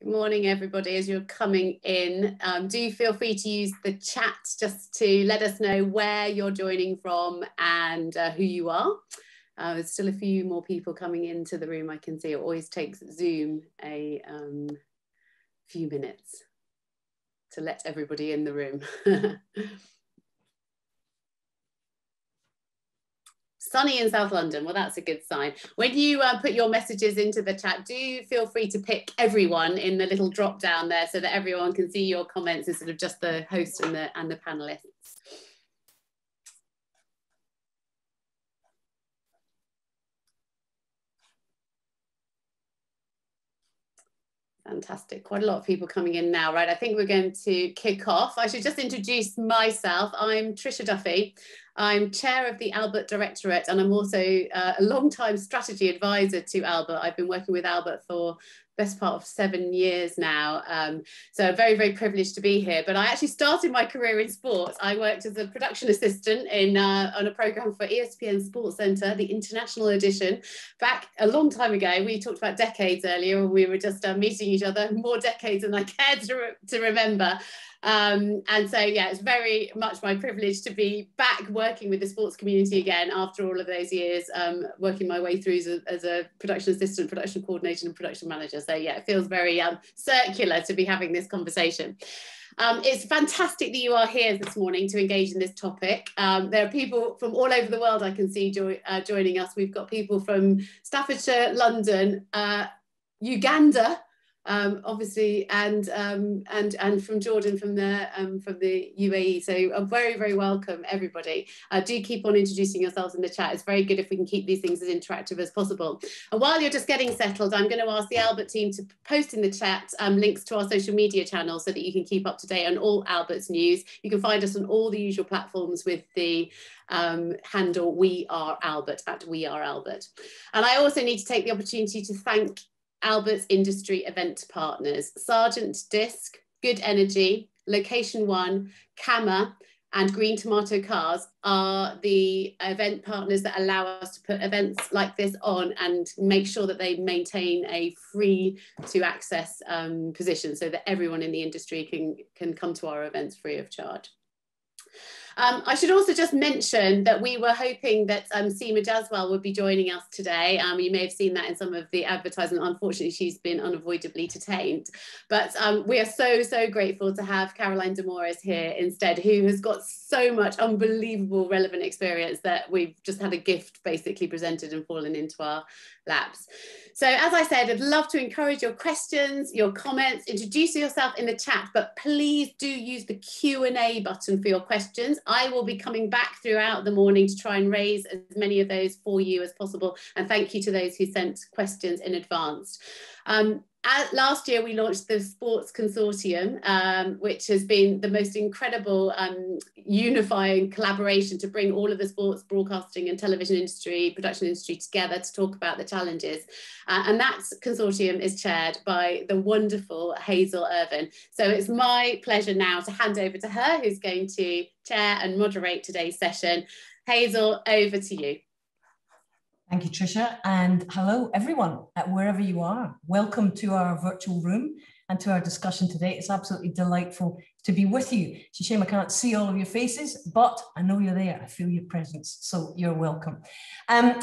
Good morning, everybody. As you're coming in, um, do feel free to use the chat just to let us know where you're joining from and uh, who you are. Uh, there's still a few more people coming into the room. I can see it always takes Zoom a um, few minutes to let everybody in the room. sunny in South London. Well, that's a good sign. When you uh, put your messages into the chat, do feel free to pick everyone in the little drop down there so that everyone can see your comments instead of just the host and the and the panelists. Fantastic. Quite a lot of people coming in now, right? I think we're going to kick off. I should just introduce myself. I'm Tricia Duffy. I'm chair of the Albert Directorate and I'm also uh, a long-time strategy advisor to Albert. I've been working with Albert for best part of seven years now. Um, so very, very privileged to be here. But I actually started my career in sports. I worked as a production assistant in uh, on a program for ESPN Sports Centre, the international edition, back a long time ago. We talked about decades earlier when we were just uh, meeting each other, more decades than I cared to, re to remember. Um, and so, yeah, it's very much my privilege to be back working with the sports community again after all of those years, um, working my way through as a, as a, production assistant, production coordinator, and production manager. So, yeah, it feels very um, circular to be having this conversation. Um, it's fantastic that you are here this morning to engage in this topic. Um, there are people from all over the world I can see jo uh, joining us. We've got people from Staffordshire, London, uh, Uganda, um, obviously, and um, and and from Jordan, from the um, from the UAE. So a very very welcome everybody. Uh, do keep on introducing yourselves in the chat. It's very good if we can keep these things as interactive as possible. And while you're just getting settled, I'm going to ask the Albert team to post in the chat um, links to our social media channels so that you can keep up to date on all Albert's news. You can find us on all the usual platforms with the um, handle we are albert at we are albert and i also need to take the opportunity to thank Albert's industry event partners, Sergeant Disc, Good Energy, Location One, CAMA, and Green Tomato Cars are the event partners that allow us to put events like this on and make sure that they maintain a free to access um, position so that everyone in the industry can, can come to our events free of charge. Um, I should also just mention that we were hoping that um, Seema Jaswal would be joining us today. Um, you may have seen that in some of the advertisement. Unfortunately, she's been unavoidably detained. But um, we are so, so grateful to have Caroline de Moraes here instead, who has got so much unbelievable relevant experience that we've just had a gift basically presented and fallen into our laps. So as I said, I'd love to encourage your questions, your comments, introduce yourself in the chat, but please do use the Q&A button for your questions. I will be coming back throughout the morning to try and raise as many of those for you as possible. And thank you to those who sent questions in advance. Um, last year we launched the Sports Consortium, um, which has been the most incredible um, unifying collaboration to bring all of the sports broadcasting and television industry, production industry together to talk about the challenges. Uh, and that consortium is chaired by the wonderful Hazel Irvine. So it's my pleasure now to hand over to her, who's going to chair and moderate today's session. Hazel, over to you. Thank you, Tricia. And hello, everyone, at wherever you are. Welcome to our virtual room and to our discussion today. It's absolutely delightful to be with you. It's a shame I can't see all of your faces, but I know you're there. I feel your presence, so you're welcome. Um,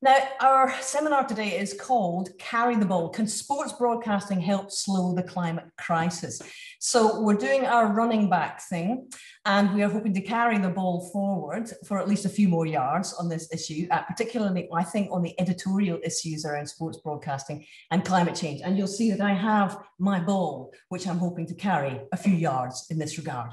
now, our seminar today is called Carry the Ball Can Sports Broadcasting Help Slow the Climate Crisis? So, we're doing our running back thing, and we are hoping to carry the ball forward for at least a few more yards on this issue, uh, particularly, I think, on the editorial issues around sports broadcasting and climate change. And you'll see that I have my ball, which I'm hoping to carry a few yards in this regard.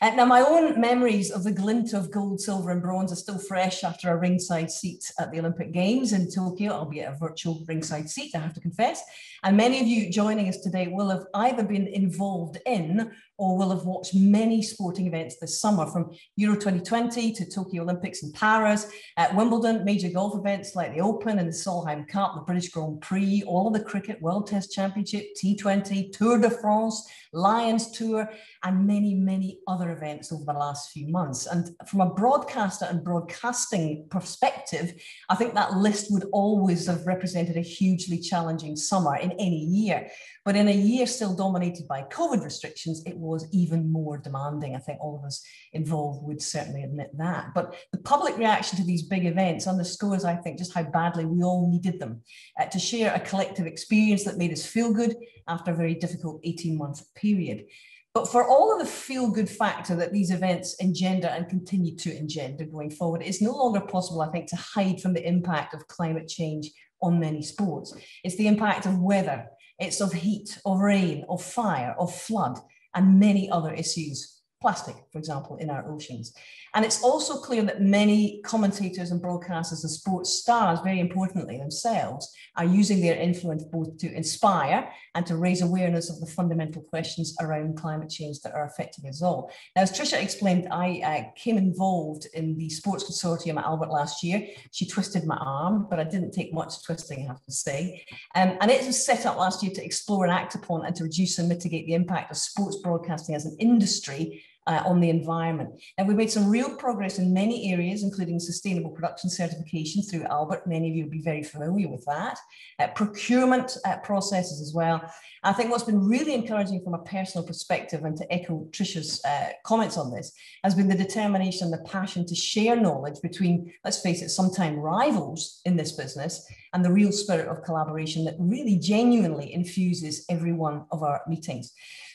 Uh, now, my own memories of the glint of gold, silver, and bronze are still fresh after a ringside seat at the Olympic Games in Tokyo, albeit a virtual ringside seat, I have to confess. And many of you joining us today will have either been involved in or will have watched many sporting events this summer from Euro 2020 to Tokyo Olympics in Paris, at Wimbledon, major golf events like the Open and the Solheim Cup, the British Grand Prix, all of the cricket, World Test Championship, T20, Tour de France, Lions Tour, and many, many other events over the last few months. And from a broadcaster and broadcasting perspective, I think that list would always have represented a hugely challenging summer in any year. But in a year still dominated by COVID restrictions, it was even more demanding. I think all of us involved would certainly admit that. But the public reaction to these big events underscores, I think, just how badly we all needed them uh, to share a collective experience that made us feel good after a very difficult 18 month period. But for all of the feel good factor that these events engender and continue to engender going forward, it's no longer possible, I think, to hide from the impact of climate change on many sports. It's the impact of weather, it's of heat, of rain, of fire, of flood, and many other issues, plastic, for example, in our oceans. And it's also clear that many commentators and broadcasters and sports stars, very importantly themselves, are using their influence both to inspire and to raise awareness of the fundamental questions around climate change that are affecting us all. Now, as Tricia explained, I uh, came involved in the sports consortium at Albert last year. She twisted my arm, but I didn't take much twisting, I have to say. Um, and it was set up last year to explore and act upon and to reduce and mitigate the impact of sports broadcasting as an industry uh, on the environment. And we've made some real progress in many areas, including sustainable production certification through Albert. Many of you will be very familiar with that. Uh, procurement uh, processes as well. I think what's been really encouraging from a personal perspective, and to echo Tricia's uh, comments on this, has been the determination and the passion to share knowledge between, let's face it, sometimes rivals in this business, and the real spirit of collaboration that really genuinely infuses every one of our meetings.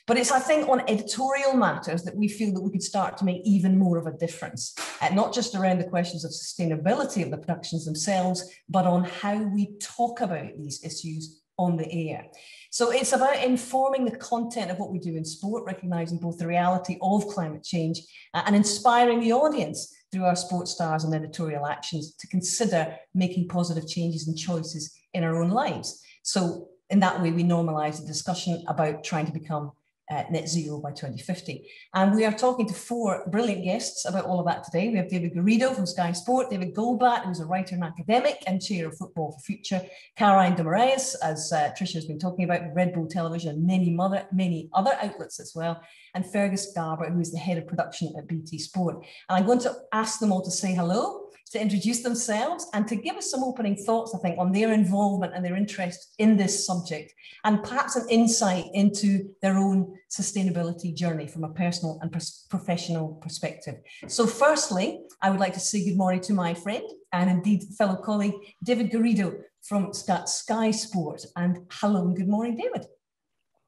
But it's, I think, on editorial matters that we feel that we could start to make even more of a difference, uh, not just around the questions of sustainability of the productions themselves, but on how we talk about these issues on the air. So it's about informing the content of what we do in sport, recognizing both the reality of climate change uh, and inspiring the audience through our sports stars and editorial actions to consider making positive changes and choices in our own lives. So in that way, we normalize the discussion about trying to become uh, net zero by 2050. And we are talking to four brilliant guests about all of that today. We have David Garrido from Sky Sport, David Goldblatt, who's a writer and academic and chair of Football for Future, Caroline de Moraes, as uh, Tricia has been talking about, Red Bull Television many, mother, many other outlets as well, and Fergus Garber, who is the head of production at BT Sport. And I'm going to ask them all to say hello to introduce themselves and to give us some opening thoughts, I think, on their involvement and their interest in this subject, and perhaps an insight into their own sustainability journey from a personal and professional perspective. So, firstly, I would like to say good morning to my friend and indeed fellow colleague, David Garrido from Sky Sport. And hello and good morning, David.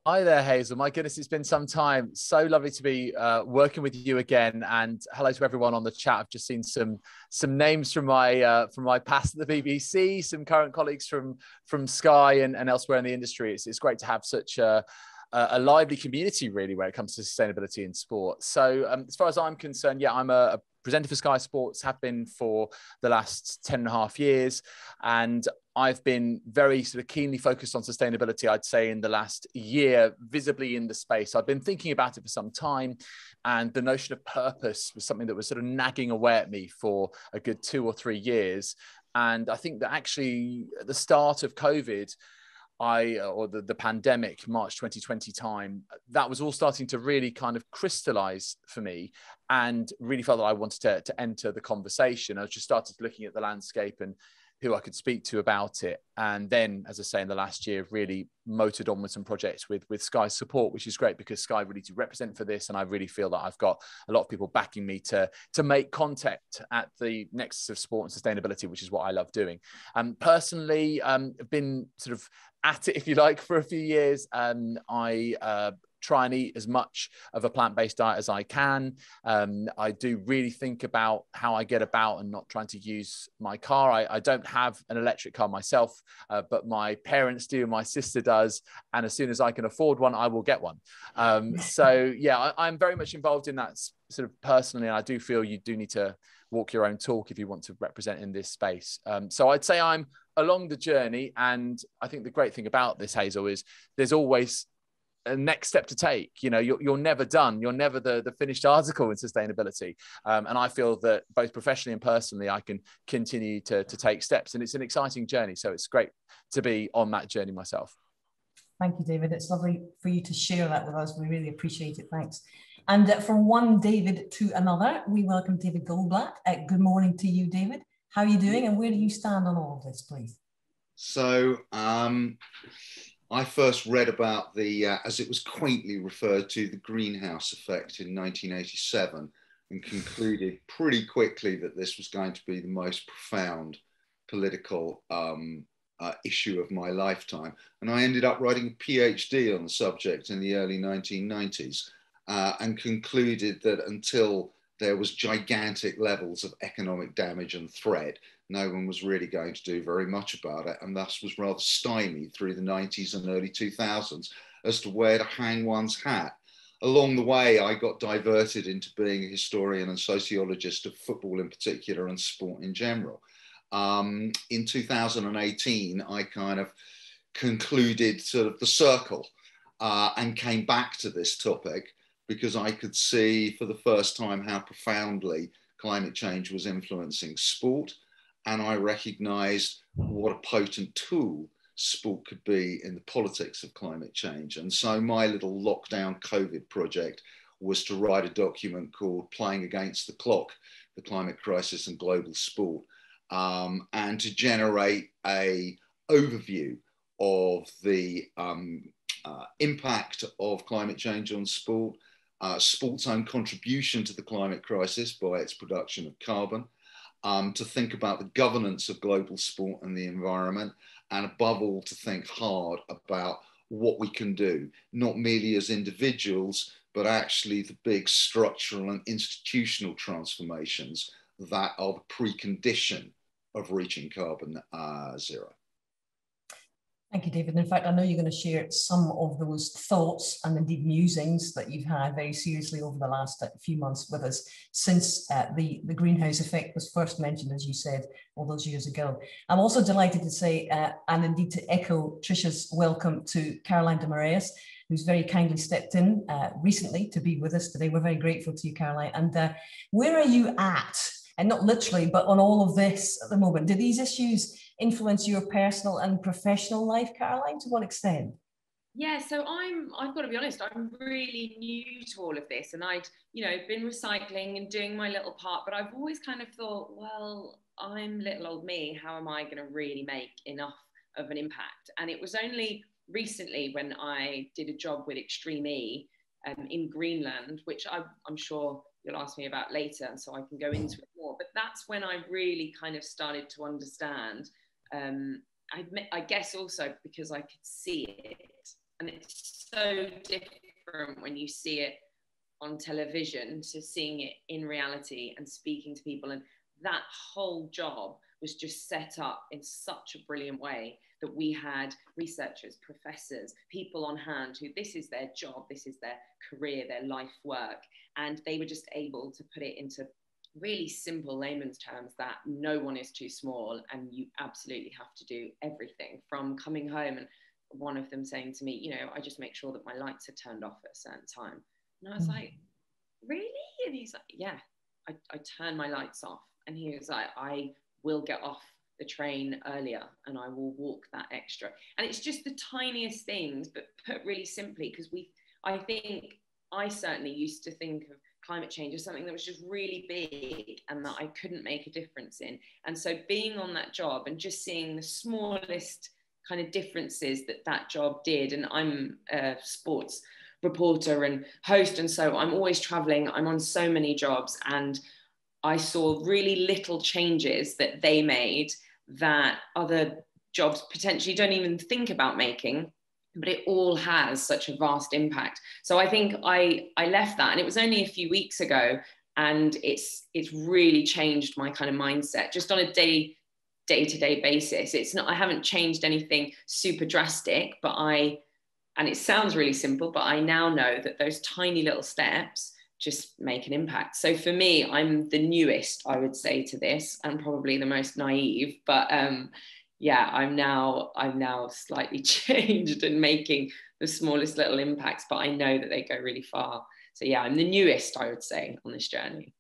Hi there, Hazel. My goodness, it's been some time. So lovely to be uh, working with you again. And hello to everyone on the chat. I've just seen some some names from my uh, from my past at the BBC, some current colleagues from from Sky and, and elsewhere in the industry. It's, it's great to have such a, a lively community, really, when it comes to sustainability in sport. So, um, as far as I'm concerned, yeah, I'm a, a presenter for Sky Sports, have been for the last 10 and a half years. And I've been very sort of keenly focused on sustainability, I'd say, in the last year, visibly in the space. I've been thinking about it for some time. And the notion of purpose was something that was sort of nagging away at me for a good two or three years. And I think that actually at the start of COVID, I or the, the pandemic, March 2020 time, that was all starting to really kind of crystallize for me and really felt that I wanted to, to enter the conversation. I just started looking at the landscape and who I could speak to about it. And then, as I say, in the last year, really motored on with some projects with, with Sky support, which is great because Sky really to represent for this. And I really feel that I've got a lot of people backing me to, to make contact at the nexus of sport and sustainability, which is what I love doing. Um, personally, um, I've been sort of at it, if you like, for a few years. Um, I uh, try and eat as much of a plant-based diet as I can. Um, I do really think about how I get about and not trying to use my car. I, I don't have an electric car myself, uh, but my parents do, my sister does, and as soon as I can afford one, I will get one. Um, so yeah, I, am very much involved in that sort of personally, and I do feel you do need to walk your own talk if you want to represent in this space. Um, so I'd say I'm along the journey, and I think the great thing about this Hazel is there's always a next step to take. You know you're, you're never done. You're never the, the finished article in sustainability. Um, and i feel that both professionally and personally i can continue to, to take steps and it's an exciting journey. So it's great to be on that journey myself. Thank you david. It's lovely for you to share that with us. We really appreciate it. Thanks. And uh, from one david to another we welcome david goldblatt uh, good morning to you david. How are you doing and where do you stand on all of this please? So um I first read about the, uh, as it was quaintly referred to, the greenhouse effect in 1987 and concluded pretty quickly that this was going to be the most profound political um, uh, issue of my lifetime. And I ended up writing a PhD on the subject in the early 1990s uh, and concluded that until there was gigantic levels of economic damage and threat, no one was really going to do very much about it, and thus was rather stymied through the 90s and early 2000s as to where to hang one's hat. Along the way, I got diverted into being a historian and sociologist of football in particular and sport in general. Um, in 2018, I kind of concluded sort of the circle uh, and came back to this topic because I could see for the first time how profoundly climate change was influencing sport. And I recognized what a potent tool sport could be in the politics of climate change. And so my little lockdown COVID project was to write a document called Playing Against the Clock, the Climate Crisis and Global Sport, um, and to generate a overview of the um, uh, impact of climate change on sport, uh, sport's own contribution to the climate crisis by its production of carbon, um, to think about the governance of global sport and the environment, and above all, to think hard about what we can do, not merely as individuals, but actually the big structural and institutional transformations that are the precondition of reaching carbon uh, zero. Thank you, David. In fact, I know you're going to share some of those thoughts and indeed musings that you've had very seriously over the last uh, few months with us since uh, the, the greenhouse effect was first mentioned, as you said, all those years ago. I'm also delighted to say, uh, and indeed to echo Trisha's welcome to Caroline de Moraes, who's very kindly stepped in uh, recently to be with us today. We're very grateful to you, Caroline. And uh, where are you at and not literally, but on all of this at the moment. Do these issues influence your personal and professional life, Caroline? To what extent? Yeah, so I'm I've got to be honest, I'm really new to all of this and I'd, you know, been recycling and doing my little part, but I've always kind of thought, well, I'm little old me, how am I going to really make enough of an impact? And it was only recently when I did a job with Extreme E um, in Greenland, which I, I'm sure you'll ask me about later, and so I can go into it more. But that's when I really kind of started to understand. Um, I, I guess also because I could see it, and it's so different when you see it on television to seeing it in reality and speaking to people. And that whole job was just set up in such a brilliant way that we had researchers, professors, people on hand who this is their job, this is their career, their life work. And they were just able to put it into really simple layman's terms that no one is too small and you absolutely have to do everything from coming home and one of them saying to me, you know, I just make sure that my lights are turned off at a certain time. And I was mm. like, really? And he's like, yeah, I, I turn my lights off. And he was like, I will get off the train earlier and I will walk that extra. And it's just the tiniest things, but put really simply, because we, I think I certainly used to think of climate change as something that was just really big and that I couldn't make a difference in. And so being on that job and just seeing the smallest kind of differences that that job did, and I'm a sports reporter and host, and so I'm always traveling, I'm on so many jobs, and I saw really little changes that they made that other jobs potentially don't even think about making but it all has such a vast impact. So i think i i left that and it was only a few weeks ago and it's it's really changed my kind of mindset just on a day day to day basis. It's not i haven't changed anything super drastic but i and it sounds really simple but i now know that those tiny little steps just make an impact. So for me, I'm the newest, I would say, to this, and probably the most naive. But um, yeah, I'm now I'm now slightly changed and making the smallest little impacts, but I know that they go really far. So yeah, I'm the newest, I would say, on this journey.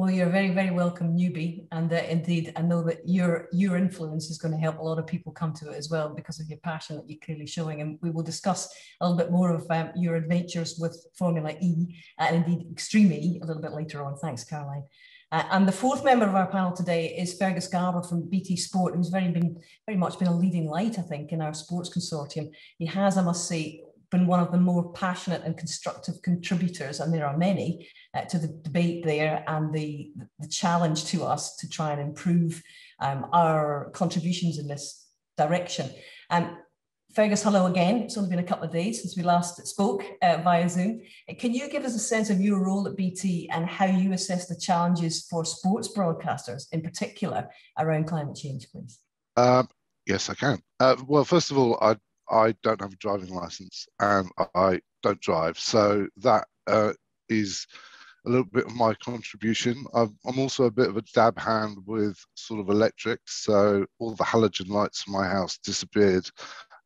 Well, you're a very, very welcome newbie, and uh, indeed, I know that your your influence is going to help a lot of people come to it as well because of your passion that you're clearly showing. And we will discuss a little bit more of um, your adventures with Formula E and indeed Extreme E a little bit later on. Thanks, Caroline. Uh, and the fourth member of our panel today is Fergus Garber from BT Sport, who's very been very much been a leading light, I think, in our sports consortium. He has, I must say, been one of the more passionate and constructive contributors, and there are many, uh, to the debate there and the, the challenge to us to try and improve um, our contributions in this direction. And Fergus, hello again. It's only been a couple of days since we last spoke uh, via Zoom. Can you give us a sense of your role at BT and how you assess the challenges for sports broadcasters in particular around climate change, please? Um, yes, I can. Uh, well, first of all, I, I don't have a driving license and I don't drive. So that uh, is a little bit of my contribution. I'm, I'm also a bit of a dab hand with sort of electrics. So all the halogen lights in my house disappeared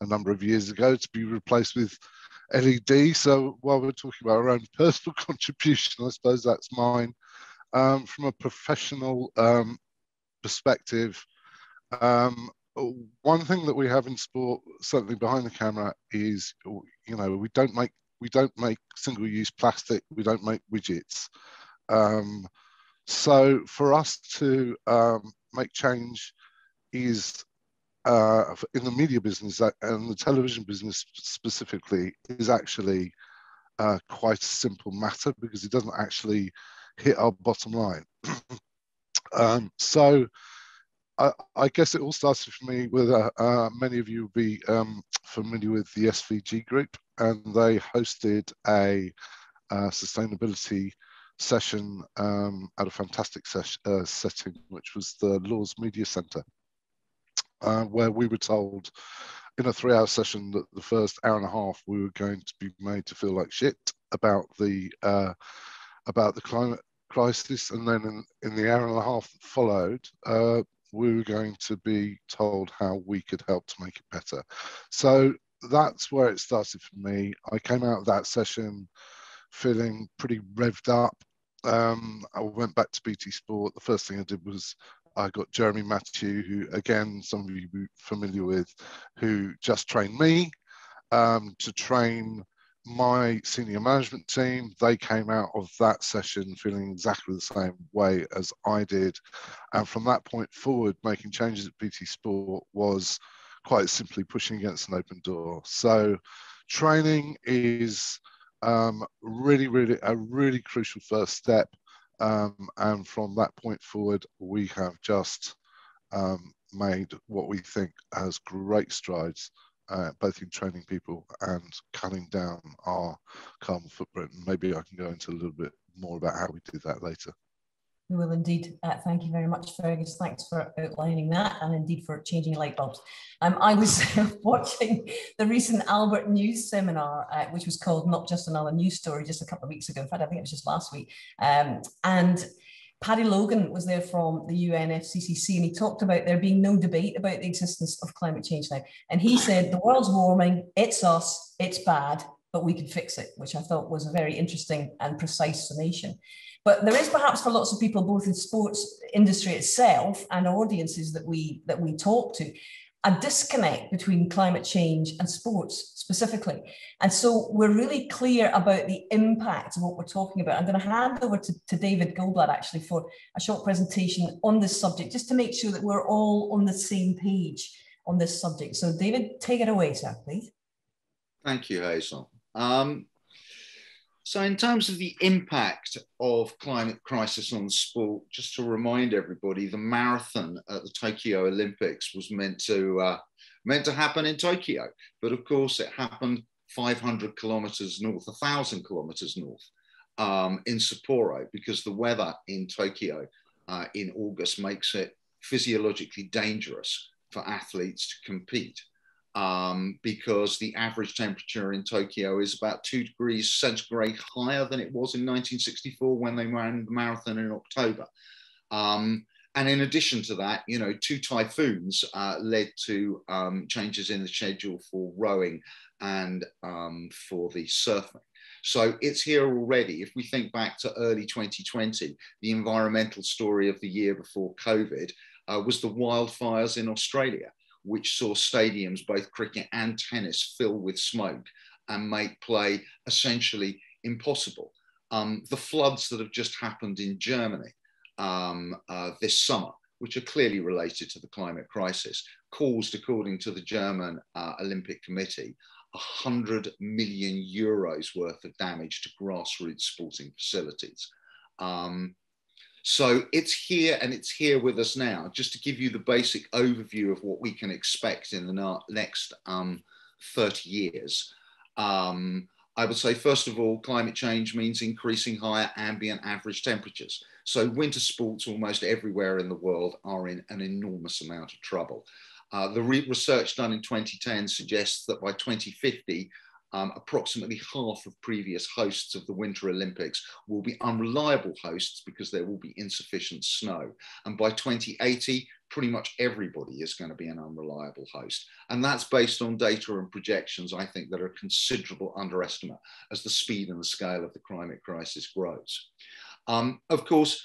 a number of years ago to be replaced with LED. So while we're talking about our own personal contribution, I suppose that's mine. Um, from a professional um, perspective, um, one thing that we have in sport, certainly behind the camera, is you know we don't make we don't make single-use plastic. We don't make widgets. Um, so for us to um, make change is uh, in the media business and the television business specifically is actually uh, quite a simple matter because it doesn't actually hit our bottom line. um, so I, I, guess it all started for me with uh, uh, many of you will be um, familiar with the SVG group and they hosted a uh, sustainability session um, at a fantastic ses- uh, setting, which was the Lord's Media Centre uh, where we were told in a three hour session that the first hour and a half we were going to be made to feel like shit about the uh, about the climate crisis and then in, in the hour and a half that followed uh, we were going to be told how we could help to make it better. So that's where it started for me. I came out of that session feeling pretty revved up. Um, I went back to BT Sport. The first thing I did was I got Jeremy Matthew, who again some of you familiar with, who just trained me um, to train my senior management team. They came out of that session feeling exactly the same way as I did, and from that point forward, making changes at BT Sport was quite simply pushing against an open door. So, training is um, really, really a really crucial first step um, and from that point forward, we have just um, made what we think has great strides, uh, both in training people and cutting down our carbon footprint. Maybe I can go into a little bit more about how we do that later. We will indeed. Uh, thank you very much, Fergus. Thanks for outlining that and indeed for changing light bulbs. Um, I was watching the recent Albert News seminar, uh, which was called Not Just Another News Story, just a couple of weeks ago. In fact, I think it was just last week. Um, and Paddy Logan was there from the UNFCCC and he talked about there being no debate about the existence of climate change now. And he said, the world's warming, it's us, it's bad, but we can fix it, which I thought was a very interesting and precise summation. But there is perhaps for lots of people, both in sports industry itself and audiences that we that we talk to, a disconnect between climate change and sports specifically. And so we're really clear about the impact of what we're talking about. I'm going to hand over to, to David Goldblatt actually for a short presentation on this subject, just to make sure that we're all on the same page on this subject. So David, take it away, sir, please. Thank you, Hazel. Um, so, in terms of the impact of climate crisis on sport, just to remind everybody, the marathon at the Tokyo Olympics was meant to uh, meant to happen in Tokyo, but of course it happened 500 kilometers north, 1,000 kilometers north um, in Sapporo, because the weather in Tokyo uh, in August makes it physiologically dangerous for athletes to compete um, because the average temperature in Tokyo is about two degrees centigrade higher than it was in 1964 when they ran the marathon in October. Um, and in addition to that, you know, two typhoons uh, led to um, changes in the schedule for rowing and um, for the surfing. So it's here already. If we think back to early 2020, the environmental story of the year before COVID uh, was the wildfires in Australia which saw stadiums, both cricket and tennis, fill with smoke and make play essentially impossible. Um, the floods that have just happened in Germany um, uh, this summer, which are clearly related to the climate crisis, caused, according to the German uh, Olympic Committee, 100 million euros worth of damage to grassroots sporting facilities. Um, so it's here and it's here with us now, just to give you the basic overview of what we can expect in the next um, 30 years. Um, I would say, first of all, climate change means increasing higher ambient average temperatures. So winter sports almost everywhere in the world are in an enormous amount of trouble. Uh, the re research done in 2010 suggests that by 2050, um, approximately half of previous hosts of the Winter Olympics will be unreliable hosts because there will be insufficient snow. And by 2080, pretty much everybody is going to be an unreliable host. And that's based on data and projections, I think, that are a considerable underestimate as the speed and the scale of the climate crisis grows. Um, of course,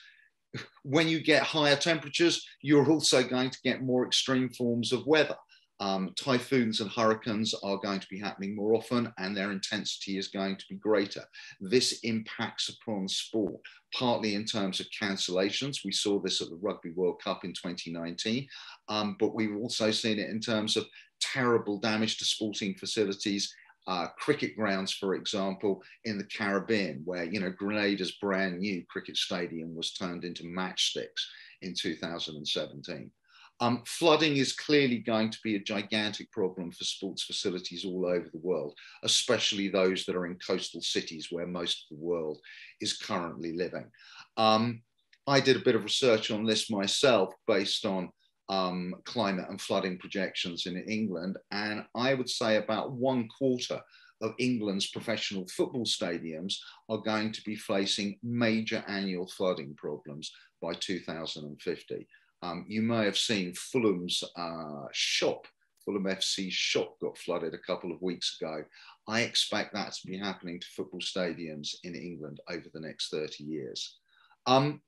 when you get higher temperatures, you're also going to get more extreme forms of weather. Um, typhoons and hurricanes are going to be happening more often and their intensity is going to be greater. This impacts upon sport, partly in terms of cancellations. We saw this at the Rugby World Cup in 2019, um, but we've also seen it in terms of terrible damage to sporting facilities uh, cricket grounds, for example, in the Caribbean, where you know Grenada's brand new cricket stadium was turned into matchsticks in 2017. Um, flooding is clearly going to be a gigantic problem for sports facilities all over the world, especially those that are in coastal cities where most of the world is currently living. Um, I did a bit of research on this myself based on um, climate and flooding projections in England. And I would say about one quarter of England's professional football stadiums are going to be facing major annual flooding problems by 2050. Um, you may have seen Fulham's uh, shop, Fulham FC's shop got flooded a couple of weeks ago. I expect that to be happening to football stadiums in England over the next 30 years. Um,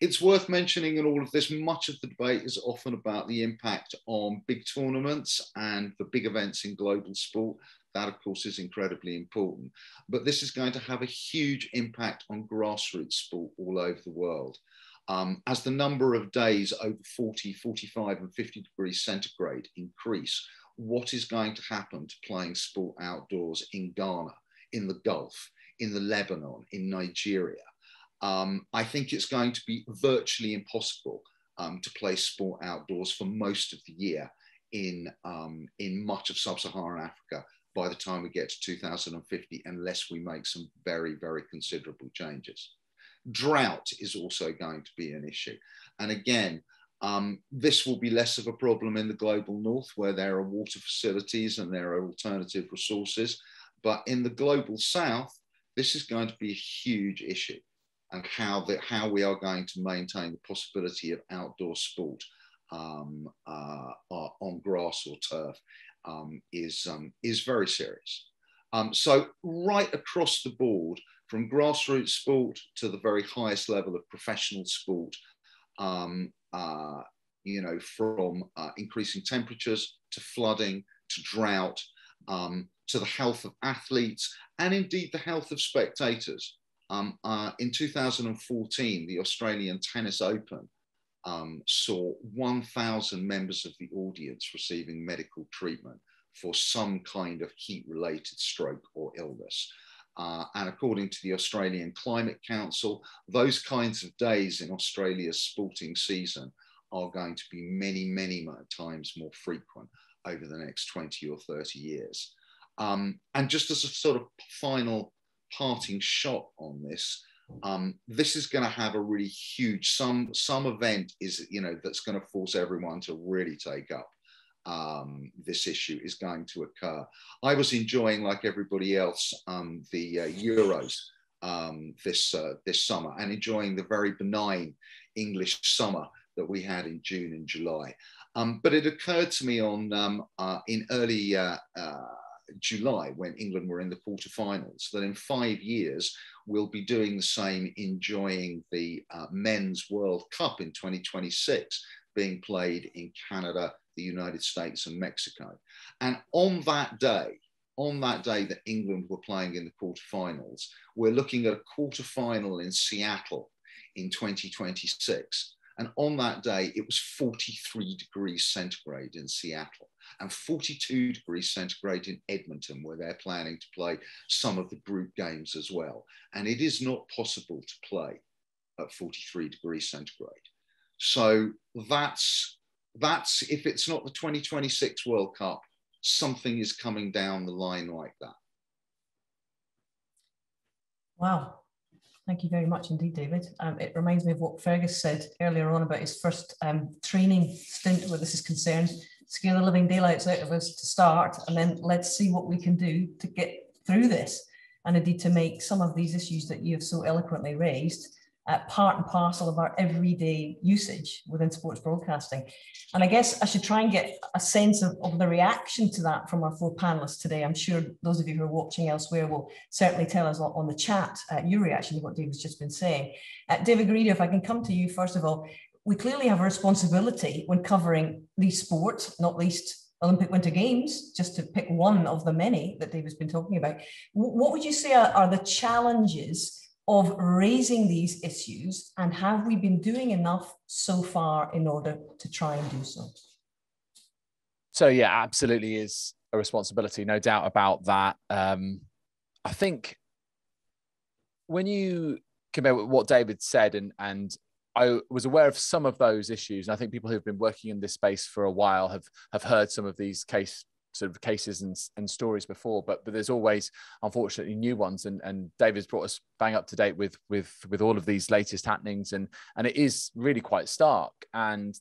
it's worth mentioning in all of this, much of the debate is often about the impact on big tournaments and the big events in global sport. That, of course, is incredibly important. But this is going to have a huge impact on grassroots sport all over the world. Um, as the number of days over 40, 45, and 50 degrees centigrade increase, what is going to happen to playing sport outdoors in Ghana, in the Gulf, in the Lebanon, in Nigeria? um, I think it's going to be virtually impossible um, to play sport outdoors for most of the year in, um, in much of sub-Saharan Africa by the time we get to 2050, unless we make some very, very considerable changes. Drought is also going to be an issue. And again, um, this will be less of a problem in the global north where there are water facilities and there are alternative resources. But in the global south, this is going to be a huge issue and how, that how we are going to maintain the possibility of outdoor sport um, uh, uh, on grass or turf um, is, um, is very serious. Um, so right across the board, from grassroots sport to the very highest level of professional sport, um, uh, you know, from uh, increasing temperatures to flooding to drought, um, to the health of athletes and indeed the health of spectators. Um, uh, in 2014, the Australian Tennis Open um, saw 1,000 members of the audience receiving medical treatment for some kind of heat related stroke or illness. Uh, and according to the Australian Climate Council, those kinds of days in Australia's sporting season are going to be many, many times more frequent over the next 20 or 30 years. Um, and just as a sort of final parting shot on this. Um, this is going to have a really huge some some event is you know that's going to force everyone to really take up um, this issue is going to occur. I was enjoying like everybody else um, the uh, Euros um, this uh, this summer and enjoying the very benign English summer that we had in June and July. Um, but it occurred to me on um, uh, in early uh, uh, July when England were in the quarterfinals, that in five years we'll be doing the same, enjoying the uh, Men's World Cup in 2026 being played in Canada, the United States, and Mexico. And on that day, on that day that England were playing in the quarterfinals, we're looking at a quarterfinal in Seattle in 2026. And on that day, it was 43 degrees centigrade in Seattle and 42 degrees centigrade in Edmonton, where they're planning to play some of the group games as well. And it is not possible to play at 43 degrees centigrade. So that's that's if it's not the 2026 World Cup, something is coming down the line like that. Wow. Thank you very much indeed, David. Um, it reminds me of what Fergus said earlier on about his first um, training stint where this is concerned. Scare the living daylights out of us to start, and then let's see what we can do to get through this, and indeed to make some of these issues that you have so eloquently raised uh, part and parcel of our everyday usage within sports broadcasting. And I guess I should try and get a sense of, of the reaction to that from our four panelists today. I'm sure those of you who are watching elsewhere will certainly tell us on the chat uh, your reaction to what David's just been saying. Uh, David Garrido, if I can come to you first of all, we clearly have a responsibility when covering these sports, not least Olympic Winter Games, just to pick one of the many that David's been talking about. What would you say are, are the challenges of raising these issues and have we been doing enough so far in order to try and do so? So yeah, absolutely is a responsibility, no doubt about that. Um, I think when you compare what David said, and and I was aware of some of those issues, and I think people who've been working in this space for a while have have heard some of these case sort of cases and, and stories before, but but there's always unfortunately new ones. And and David's brought us bang up to date with with with all of these latest happenings, and and it is really quite stark, and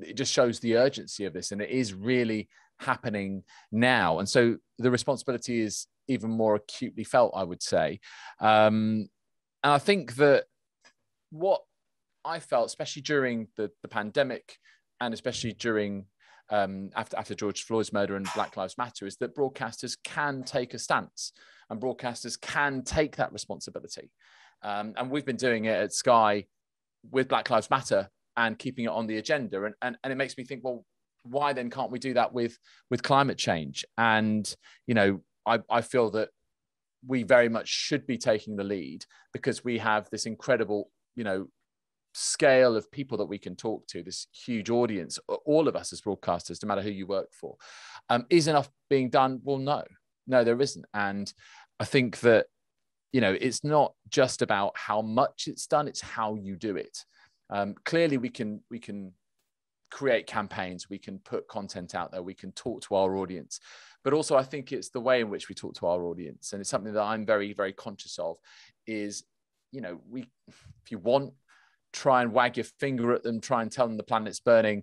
it just shows the urgency of this, and it is really happening now. And so the responsibility is even more acutely felt, I would say. Um, and I think that what I felt, especially during the, the pandemic and especially during um, after, after George Floyd's murder and Black Lives Matter is that broadcasters can take a stance and broadcasters can take that responsibility. Um, and we've been doing it at Sky with Black Lives Matter and keeping it on the agenda. And, and, and it makes me think, well, why then can't we do that with, with climate change? And, you know, I, I feel that we very much should be taking the lead because we have this incredible, you know, scale of people that we can talk to, this huge audience, all of us as broadcasters, no matter who you work for, um, is enough being done? Well, no, no, there isn't. And I think that, you know, it's not just about how much it's done, it's how you do it. Um, clearly, we can, we can create campaigns, we can put content out there, we can talk to our audience. But also, I think it's the way in which we talk to our audience. And it's something that I'm very, very conscious of is, you know, we, if you want try and wag your finger at them, try and tell them the planet's burning,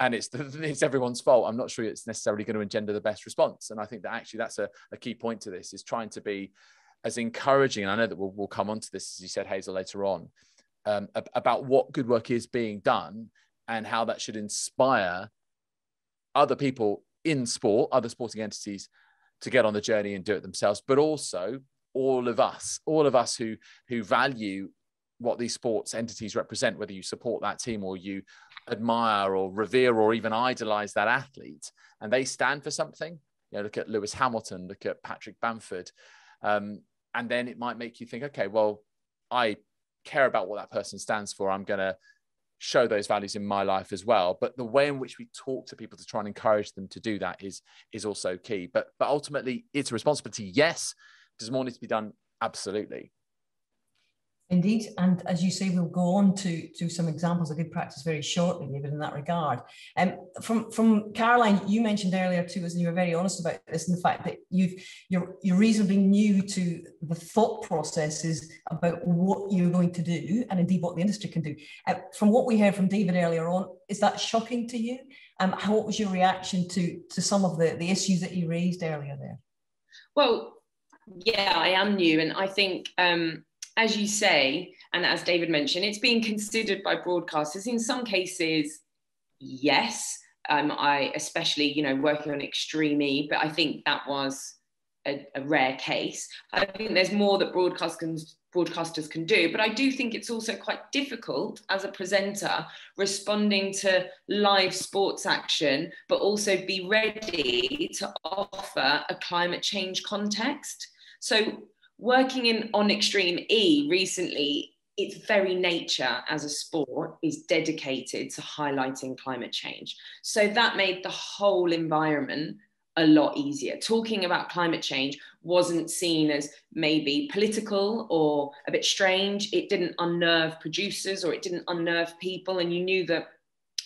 and it's it's everyone's fault. I'm not sure it's necessarily going to engender the best response. And I think that actually that's a, a key point to this is trying to be as encouraging. And I know that we'll, we'll come on to this, as you said, Hazel, later on, um, about what good work is being done and how that should inspire other people in sport, other sporting entities, to get on the journey and do it themselves, but also all of us, all of us who who value what these sports entities represent, whether you support that team or you admire or revere or even idolize that athlete, and they stand for something. You know, look at Lewis Hamilton, look at Patrick Bamford, um, and then it might make you think, okay, well, I care about what that person stands for. I'm going to show those values in my life as well. But the way in which we talk to people to try and encourage them to do that is is also key. But but ultimately, it's a responsibility. Yes, does more need to be done? Absolutely. Indeed, and as you say, we'll go on to, to some examples of good practice very shortly, David, in that regard. Um, from from Caroline, you mentioned earlier too, and you were very honest about this, and the fact that you've you're you're reasonably new to the thought processes about what you're going to do, and indeed what the industry can do. Uh, from what we heard from David earlier on, is that shocking to you? Um, how, what was your reaction to to some of the the issues that you raised earlier there? Well, yeah, I am new, and I think. Um, as you say, and as David mentioned, it's being considered by broadcasters. In some cases, yes. Um, I especially, you know, working on Extreme E, but I think that was a, a, rare case. I think there's more that broadcasters broadcasters can do, but I do think it's also quite difficult as a presenter responding to live sports action, but also be ready to offer a climate change context. So working in on Extreme E recently, its very nature as a sport is dedicated to highlighting climate change. So that made the whole environment a lot easier. Talking about climate change wasn't seen as maybe political or a bit strange. It didn't unnerve producers or it didn't unnerve people. And you knew that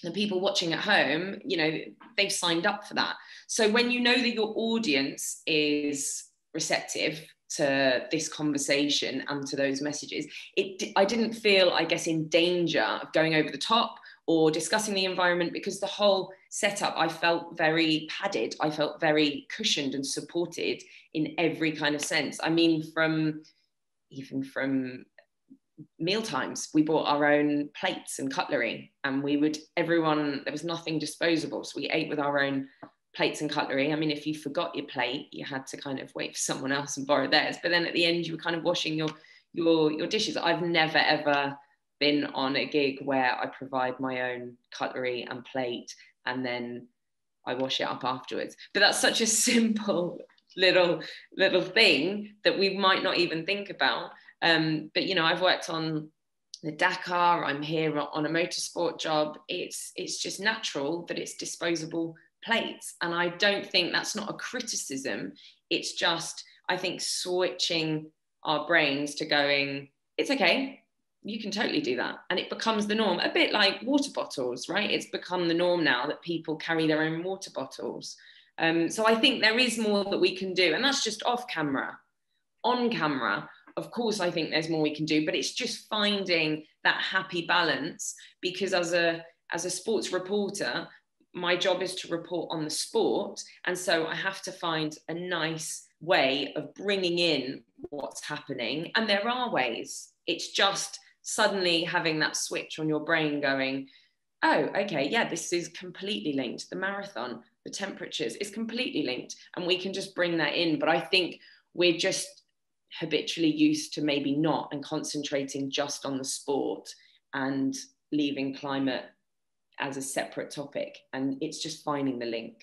the people watching at home, you know, they've signed up for that. So when you know that your audience is receptive to this conversation and to those messages, it I didn't feel, I guess, in danger of going over the top or discussing the environment because the whole setup I felt very padded. I felt very cushioned and supported in every kind of sense. I mean, from even from meal times we bought our own plates and cutlery and we would everyone there was nothing disposable so we ate with our own plates and cutlery. I mean if you forgot your plate you had to kind of wait for someone else and borrow theirs. But then at the end you were kind of washing your your your dishes. I've never ever been on a gig where i provide my own cutlery and plate and then i wash it up afterwards. But that's such a simple little little thing that we might not even think about. Um, but you know, I've worked on the Dakar. I'm here on a motorsport job. It's it's just natural that it's disposable plates, and I don't think that's not a criticism. It's just I think switching our brains to going, it's okay. You can totally do that. And it becomes the norm, a bit like water bottles, right? It's become the norm now that people carry their own water bottles. Um, so I think there is more that we can do. And that's just off camera. On camera, of course i think there's more we can do but it's just finding that happy balance because as a as a sports reporter my job is to report on the sport. And so i have to find a nice way of bringing in what's happening. And there are ways. It's just suddenly having that switch on your brain going oh okay yeah this is completely linked. The marathon the temperatures is completely linked. And we can just bring that in. But i think we're just habitually used to maybe not and concentrating just on the sport and leaving climate as a separate topic and it's just finding the link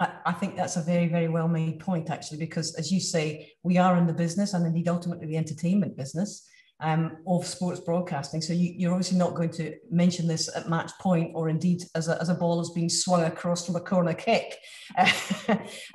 I think that's a very, very well made point, actually, because as you say, we are in the business and indeed ultimately the entertainment business um, of sports broadcasting. So you, are obviously not going to mention this at match point or indeed as a, as a ball is being swung across from a corner kick.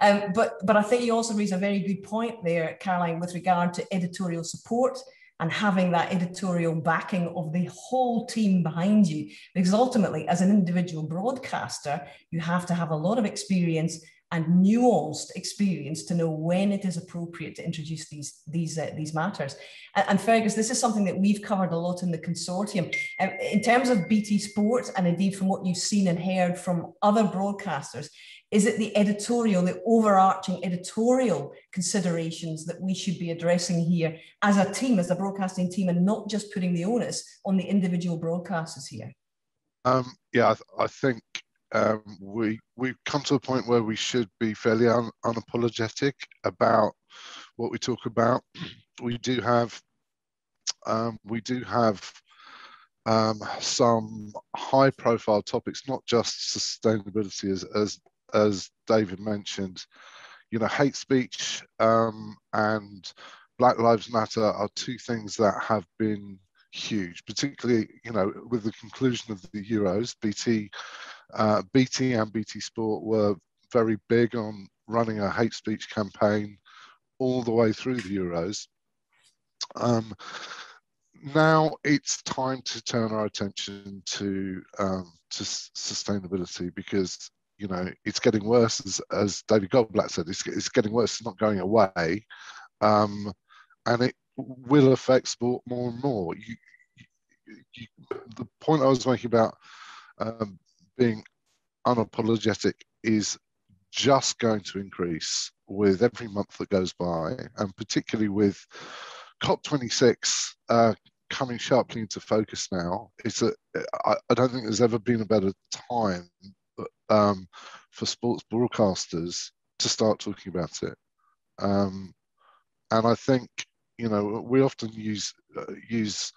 um, but, but I think you also raise a very good point there, Caroline, with regard to editorial support and having that editorial backing of the whole team behind you. Because ultimately, as an individual broadcaster, you have to have a lot of experience and nuanced experience to know when it is appropriate to introduce these these uh, these matters. And, and, Fergus, this is something that we've covered a lot in the consortium. Um, in terms of BT Sports, and indeed from what you've seen and heard from other broadcasters, is it the editorial, the overarching editorial considerations that we should be addressing here as a team, as a broadcasting team, and not just putting the onus on the individual broadcasters here? Um, yeah, I, th- I think um, we we've come to a point where we should be fairly un, unapologetic about what we talk about. We do have um, we do have um, some high profile topics, not just sustainability, as as as David mentioned. You know, hate speech um, and Black Lives Matter are two things that have been huge, particularly you know with the conclusion of the Euros. BT uh, BT and BT Sport were very big on running a hate speech campaign all the way through the Euros. Um, now it's time to turn our attention to um, to sustainability because you know it's getting worse as, as David Goldblatt said it's, it's getting worse it's not going away um, and it will affect sport more and more you, you, the point I was making about um, being unapologetic is just going to increase with every month that goes by, and particularly with COP26 uh, coming sharply into focus now. It's a I, I don't think there's ever been a better time um, for sports broadcasters to start talking about it. Um, and I think you know we often use uh, use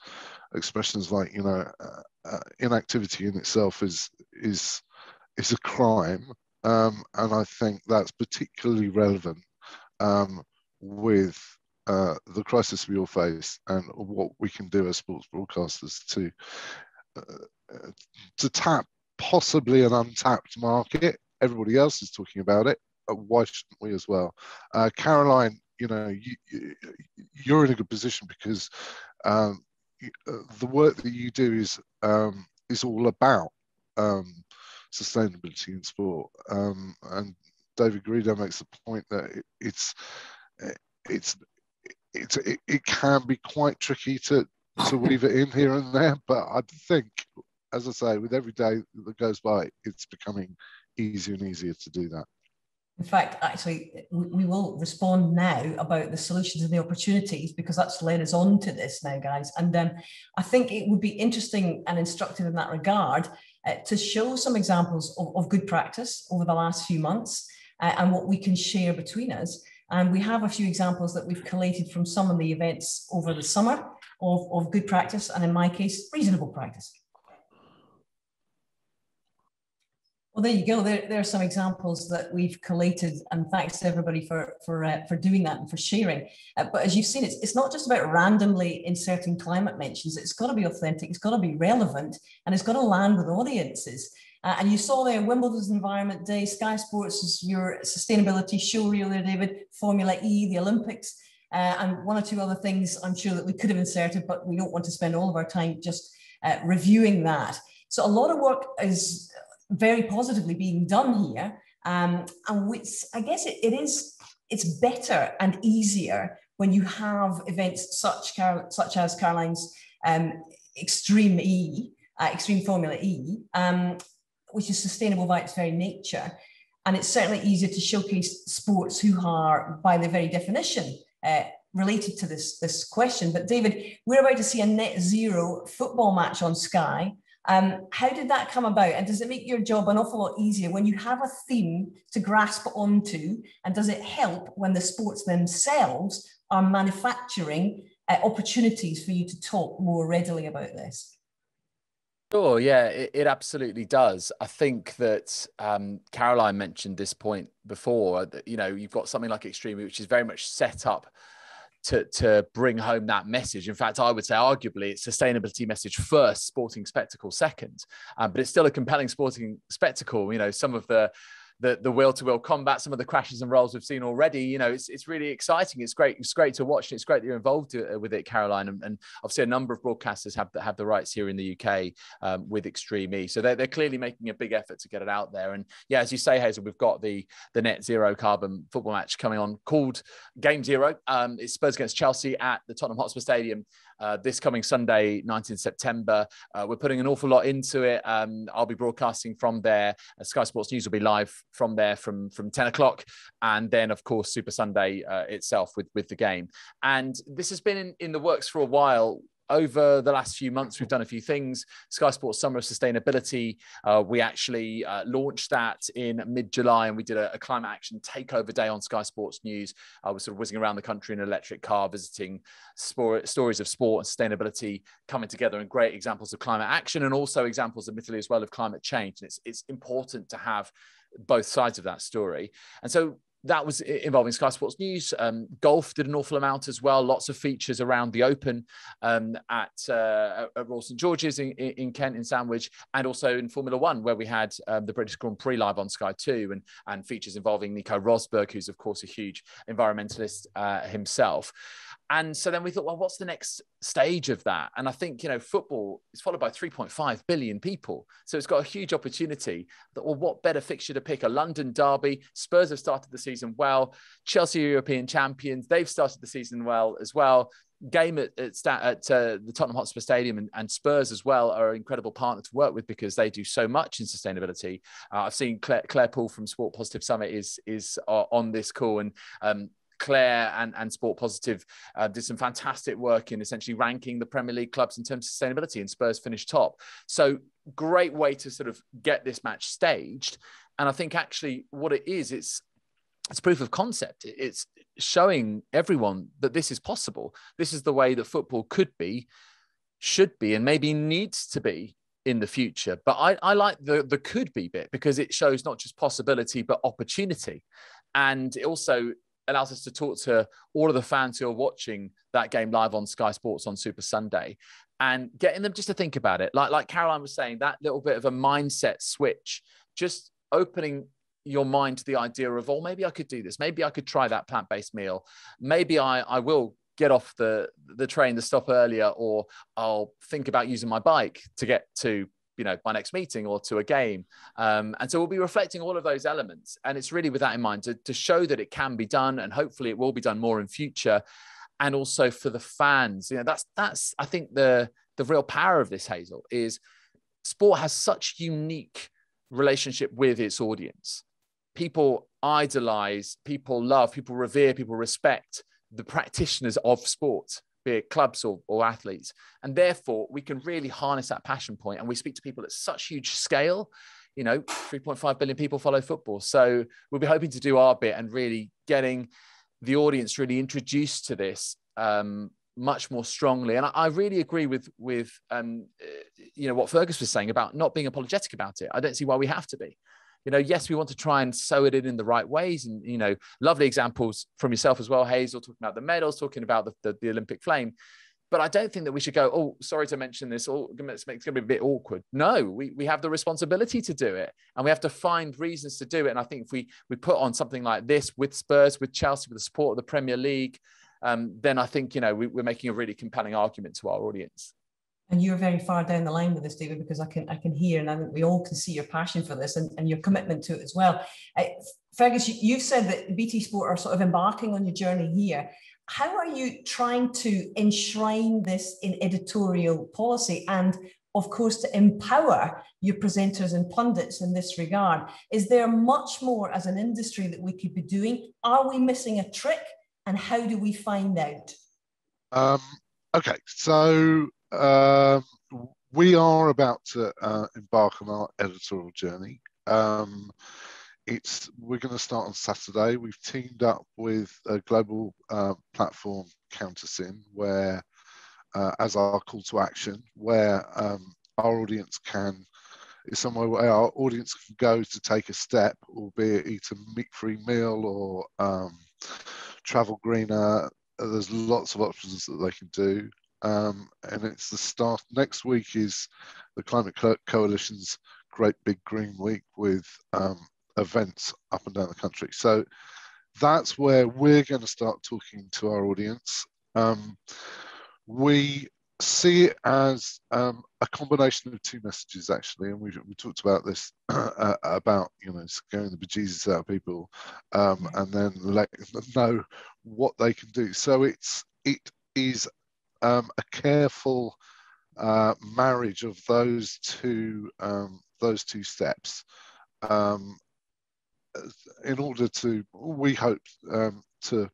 expressions like you know uh, uh, inactivity in itself is is is a crime, um, and I think that's particularly relevant um, with uh, the crisis we all face and what we can do as sports broadcasters to uh, to tap possibly an untapped market. Everybody else is talking about it. Why shouldn't we as well? Uh, Caroline, you know, you, you're in a good position because um, uh, the work that you do is um, is all about um, sustainability in sport. Um, and David Garrido makes the point that it, it's it's it's it, it can be quite tricky to to weave it in here and there, but I think, as I say, with every day that goes by, it's becoming easier and easier to do that. In fact, actually, we will respond now about the solutions and the opportunities because that's led us on to this now, guys. And um, I think it would be interesting and instructive in that regard uh, to show some examples of, of, good practice over the last few months uh, and what we can share between us. And we have a few examples that we've collated from some of the events over the summer of, of good practice, and in my case, reasonable practice. Well, there you go. There, there are some examples that we've collated, and thanks to everybody for for uh, for doing that and for sharing. Uh, but as you've seen, it's, it's not just about randomly inserting climate mentions. It's got to be authentic. It's got to be relevant, and it's got to land with audiences. Uh, and you saw there Wimbledon's Environment Day, Sky Sports is your sustainability show reel there, David, Formula E, the Olympics, uh, and one or two other things I'm sure that we could have inserted, but we don't want to spend all of our time just uh, reviewing that. So a lot of work is very positively being done here. Um, and which I guess it, it is, it's better and easier when you have events such, such as Caroline's um, Extreme E, uh, Extreme Formula E, um, which is sustainable by its very nature. And it's certainly easier to showcase sports who are, by their very definition, uh, related to this, this question. But David, we're about to see a net zero football match on Sky. Um, how did that come about? And does it make your job an awful lot easier when you have a theme to grasp onto? And does it help when the sports themselves are manufacturing uh, opportunities for you to talk more readily about this? Sure, yeah, it, it absolutely does. I think that um, Caroline mentioned this point before. That you know, you've got something like Extreme, which is very much set up to, to bring home that message. In fact, I would say arguably it's sustainability message first, sporting spectacle second, um, but it's still a compelling sporting spectacle. You know, some of the the the wheel to wheel combat, some of the crashes and rolls we've seen already. You know, it's it's really exciting. It's great. It's great to watch. And It's great that you're involved uh, with it, Caroline. And, and obviously, a number of broadcasters have have the rights here in the UK um, with Extreme E. So they're, they're clearly making a big effort to get it out there. And yeah, as you say, Hazel, we've got the the net zero carbon football match coming on called Game Zero. Um, it's Spurs against Chelsea at the Tottenham Hotspur Stadium uh, this coming Sunday, 19 September. Uh, we're putting an awful lot into it. Um, I'll be broadcasting from there. Uh, Sky Sports News will be live from there from, from 10 o'clock. And then, of course, Super Sunday uh, itself with, with the game. And this has been in, in the works for a while over the last few months, we've done a few things. Sky Sports Summer of Sustainability, uh, we actually uh, launched that in mid July and we did a, a, climate action takeover day on Sky Sports News. I was sort of whizzing around the country in an electric car, visiting sport, stories of sport and sustainability coming together and great examples of climate action and also examples, of, admittedly, as well of climate change. And it's, it's important to have both sides of that story. And so that was involving Sky Sports News. Um, golf did an awful amount as well. Lots of features around the Open um, at, uh, at Royal St George's in, in, Kent, in Sandwich, and also in Formula One, where we had um, the British Grand Prix live on Sky 2 and, and features involving Nico Rosberg, who's, of course, a huge environmentalist uh, himself. And so then we thought, well, what's the next stage of that? And I think, you know, football is followed by 3.5 billion people. So it's got a huge opportunity. That, well, what better fixture to pick? A London derby. Spurs have started the season well. Chelsea European champions. They've started the season well as well. Game at, at, at uh, the Tottenham Hotspur Stadium and, and, Spurs as well are an incredible partner to work with because they do so much in sustainability. Uh, I've seen Claire, Claire Poole from Sport Positive Summit is is uh, on this call and um, Claire and, and Sport Positive uh, did some fantastic work in essentially ranking the Premier League clubs in terms of sustainability, and Spurs finished top. So, great way to sort of get this match staged. And I think actually what it is, it's it's proof of concept. It's showing everyone that this is possible. This is the way that football could be, should be, and maybe needs to be in the future. But I, I like the the could be bit because it shows not just possibility but opportunity, and it also allows us to talk to all of the fans who are watching that game live on Sky Sports on Super Sunday and getting them just to think about it. Like, like Caroline was saying, that little bit of a mindset switch, just opening your mind to the idea of, oh, maybe I could do this. Maybe I could try that plant-based meal. Maybe I, I will get off the, the train to stop earlier, or I'll think about using my bike to get to you know my next meeting or to a game. Um, and so we'll be reflecting all of those elements. And it's really with that in mind to, to show that it can be done and hopefully it will be done more in future. And also for the fans you know that's that's i think the the real power of this hazel is sport has such unique relationship with its audience. People idolize people love people revere people respect the practitioners of sport be it clubs or, or athletes. And therefore, we can really harness that passion point. and we speak to people at such huge scale. You know, 3.5 billion people follow football. So we'll be hoping to do our bit and really getting the audience really introduced to this um, much more strongly. And I, I really agree with with um, you know what Fergus was saying about not being apologetic about it. I don't see why we have to be you know, yes, we want to try and sew it in in the right ways. And, you know, lovely examples from yourself as well, Hazel, talking about the medals, talking about the, the, the Olympic flame. But I don't think that we should go, oh, sorry to mention this, or it's going to be a bit awkward. No, we, we have the responsibility to do it and we have to find reasons to do it. And I think if we, we put on something like this with Spurs, with Chelsea, with the support of the Premier League, um, then I think, you know, we, we're making a really compelling argument to our audience and you're very far down the line with this, David, because I can I can hear and I think we all can see your passion for this and, and your commitment to it as well. Uh, Fergus, you, have said that BT Sport are sort of embarking on your journey here. How are you trying to enshrine this in editorial policy and, of course, to empower your presenters and pundits in this regard? Is there much more as an industry that we could be doing? Are we missing a trick? And how do we find out? Um, okay, so um, we are about to uh, embark on our editorial journey. Um, it's we're going to start on Saturday. We've teamed up with a global uh, platform, Count Us In, where uh, as our call to action, where um, our audience can is somewhere where our audience can go to take a step, albeit eat a meat-free meal or um, travel greener. There's lots of options that they can do. Um, and it's the start. Next week is the Climate Co- Coalition's Great Big Green Week with um, events up and down the country. So that's where we're going to start talking to our audience. Um, we see it as um, a combination of two messages actually and we, we talked about this uh, about you know scaring the bejesus out of people um, and then letting them know what they can do so it's it is um, a careful uh, marriage of those two um, those two steps um, in order to we hope um, to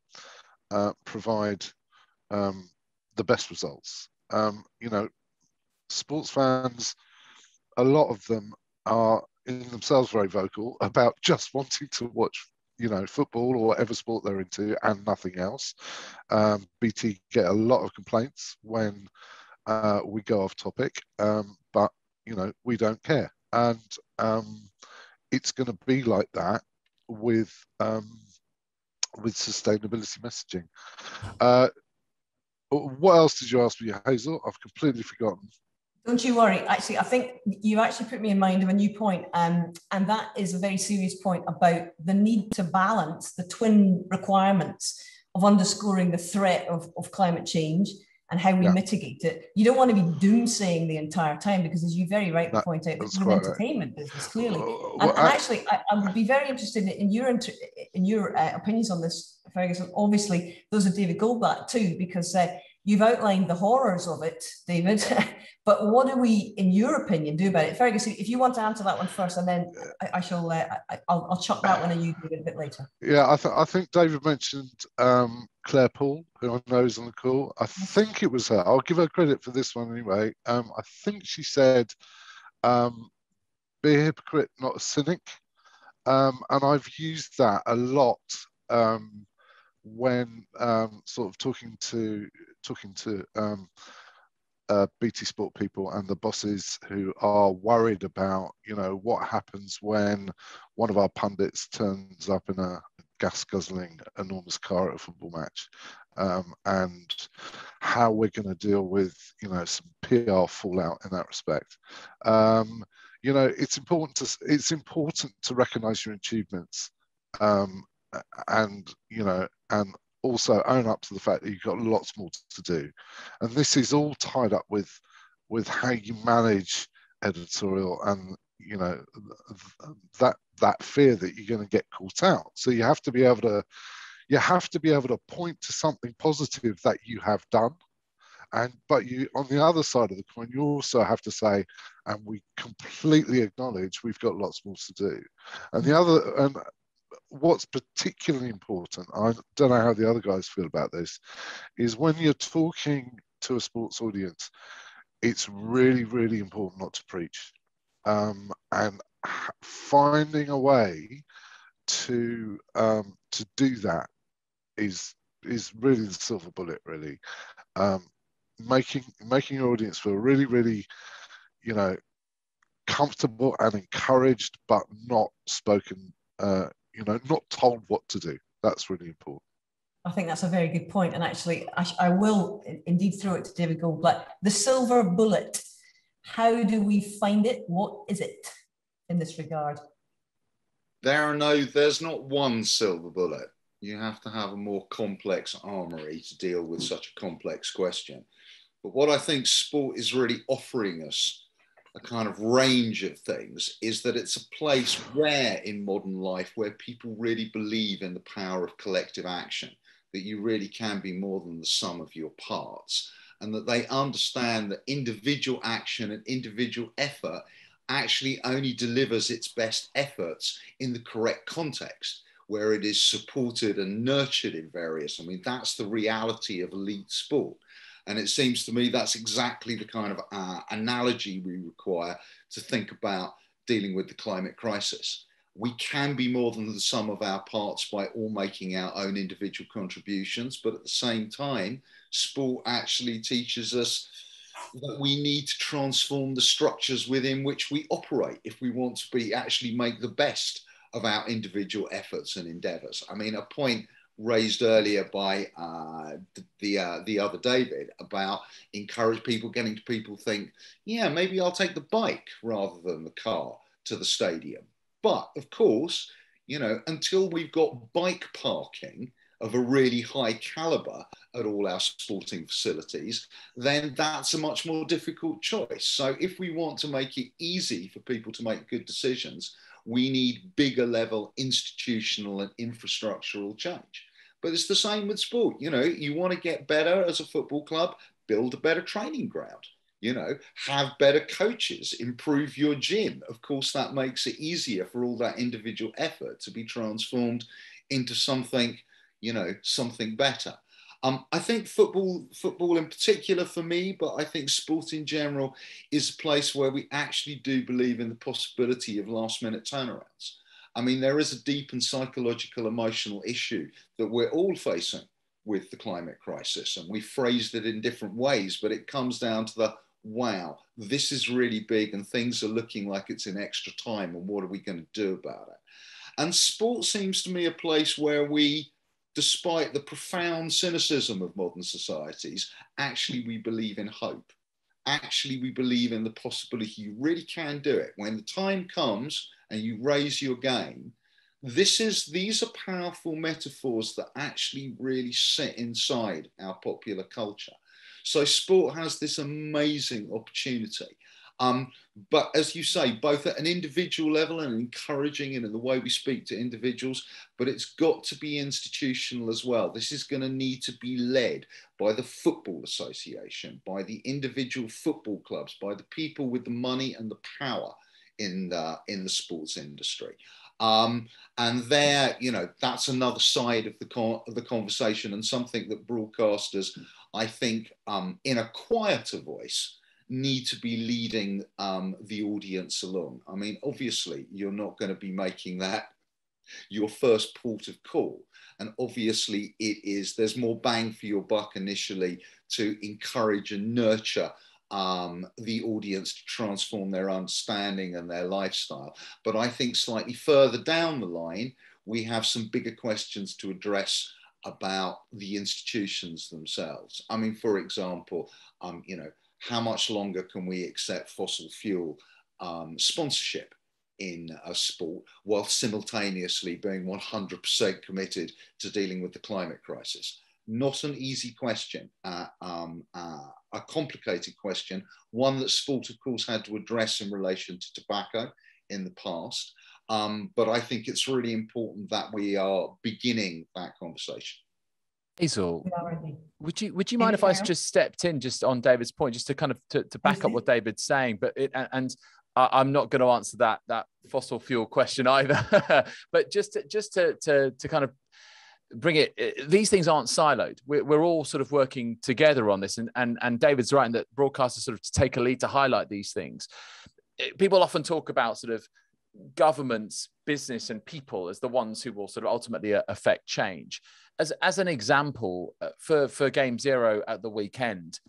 uh, provide um, the best results. Um, you know, sports fans, a lot of them are in themselves very vocal about just wanting to watch you know football or whatever sport they're into and nothing else. Um, BT get a lot of complaints when uh, we go off topic, um, but you know we don't care, and um, it's going to be like that with um, with sustainability messaging. Uh, what else did you ask me, Hazel? I've completely forgotten. Don't you worry. Actually, I think you actually put me in mind of a new point, um, and that is a very serious point about the need to balance the twin requirements of underscoring the threat of, of climate change and how we yeah. mitigate it. You don't want to be doomsaying the entire time because, as you very rightly that, point out, it's an entertainment right. business, clearly. Uh, well, and, and actually, I, I, would be very interested in your in your uh, opinions on this, Ferguson. Obviously, those of David Goldblatt too, because. Uh, You've outlined the horrors of it, David. but what do we, in your opinion, do about it? Fergus, if you want to answer that one first, and then I, I shall, uh, I, will I'll chuck that one and you David a bit later. Yeah, I, th- I think David mentioned um, Claire Poole, who I know is on the call. I think it was her. I'll give her credit for this one anyway. Um, I think she said, um, "Be a hypocrite, not a cynic," um, and I've used that a lot um, when um, sort of talking to talking to um, uh, BT Sport people and the bosses who are worried about, you know, what happens when one of our pundits turns up in a gas guzzling enormous car at a football match um, and how we're going to deal with you know some PR fallout in that respect. Um, you know, it's important to it's important to recognise your achievements, um, and you know, and also own up to the fact that you've got lots more to do, and this is all tied up with with how you manage editorial and you know that that fear that you're going to get caught out. So you have to be able to you have to be able to point to something positive that you have done. And but you on the other side of the coin you also have to say and we completely acknowledge we've got lots more to do. And the other and what's particularly important i don't know how the other guys feel about this is when you're talking to a sports audience it's really really important not to preach. Um, and finding a way to um, to do that is is really the silver bullet really. Um, making making your audience feel really really you know comfortable and encouraged but not spoken uh, you know not told what to do that's really important I think that's a very good point. And actually, I, I will indeed throw it to David Goldblatt. The silver bullet, how do we find it? What is it in this regard? There are no, there's not one silver bullet you have to have a more complex armory to deal with such a complex question. But what I think sport is really offering us a kind of range of things is that it's a place where in modern life where people really believe in the power of collective action that you really can be more than the sum of your parts and that they understand that individual action and individual effort actually only delivers its best efforts in the correct context where it is supported and nurtured in various. I mean, that's the reality of elite sport. And it seems to me that's exactly the kind of uh, analogy we require to think about dealing with the climate crisis. We can be more than the sum of our parts by all making our own individual contributions, but at the same time, sport actually teaches us that we need to transform the structures within which we operate if we want to be actually make the best of our individual efforts and endeavors. I mean, a point raised earlier by uh, the uh, the other David about encourage people getting to people think, yeah, maybe I'll take the bike rather than the car to the stadium. But of course, you know, until we've got bike parking of a really high caliber at all our sporting facilities, then that's a much more difficult choice. So if we want to make it easy for people to make good decisions, we need bigger level institutional and infrastructural change. But it's the same with sport. You know, you want to get better as a football club, build a better training ground. You know, have better coaches, improve your gym. Of course, that makes it easier for all that individual effort to be transformed into something, you know, something better. Um, I think football, football in particular for me, but I think sport in general is a place where we actually do believe in the possibility of last minute turnarounds. I mean, there is a deep and psychological, emotional issue that we're all facing with the climate crisis. And we phrased it in different ways, but it comes down to the wow, this is really big and things are looking like it's in extra time. And what are we going to do about it? And sport seems to me a place where we despite the profound cynicism of modern societies, actually we believe in hope. Actually, we believe in the possibility you really can do it. When the time comes and you raise your game, this is these are powerful metaphors that actually really sit inside our popular culture. So sport has this amazing opportunity um, but as you say, both at an individual level and encouraging and in the way we speak to individuals, but it's got to be institutional as well. This is going to need to be led by the Football Association, by the individual football clubs, by the people with the money and the power in the, in the sports industry. Um, and there, you know, that's another side of the, con- of the conversation and something that broadcasters, I think, um, in a quieter voice, need to be leading um, the audience along. I mean, obviously, you're not going to be making that your first port of call. And obviously, it is, there's more bang for your buck initially to encourage and nurture um, the audience to transform their understanding and their lifestyle. But I think slightly further down the line, we have some bigger questions to address about the institutions themselves. I mean, for example, um, you know, how much longer can we accept fossil fuel um, sponsorship in a sport while simultaneously being 100% committed to dealing with the climate crisis? Not an easy question, uh, um, uh, a complicated question, one that sport, of course, had to address in relation to tobacco in the past. Um, but I think it's really important that we are beginning that conversation. Hazel, would you would you mind if I just stepped in just on David's point, just to kind of to, to back up what David's saying? But it and I'm not going to answer that that fossil fuel question either. but just to, just to, to to kind of bring it these things aren't siloed we're, we're all sort of working together on this and and and david's right in that broadcasters sort of to take a lead to highlight these things people often talk about sort of governments business and people as the ones who will sort of ultimately uh, affect change as as an example uh, for for game zero at the weekend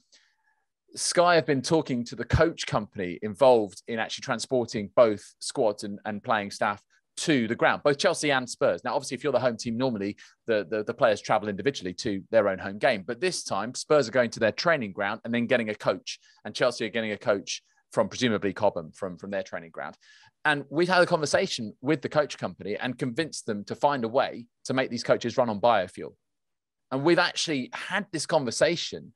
Sky have been talking to the coach company involved in actually transporting both squads and, and playing staff to the ground, both Chelsea and Spurs. Now, obviously, if you're the home team, normally the, the, the, players travel individually to their own home game. But this time, Spurs are going to their training ground and then getting a coach, and Chelsea are getting a coach from presumably Cobham from, from their training ground. And we've had a conversation with the coach company and convinced them to find a way to make these coaches run on biofuel. And we've actually had this conversation,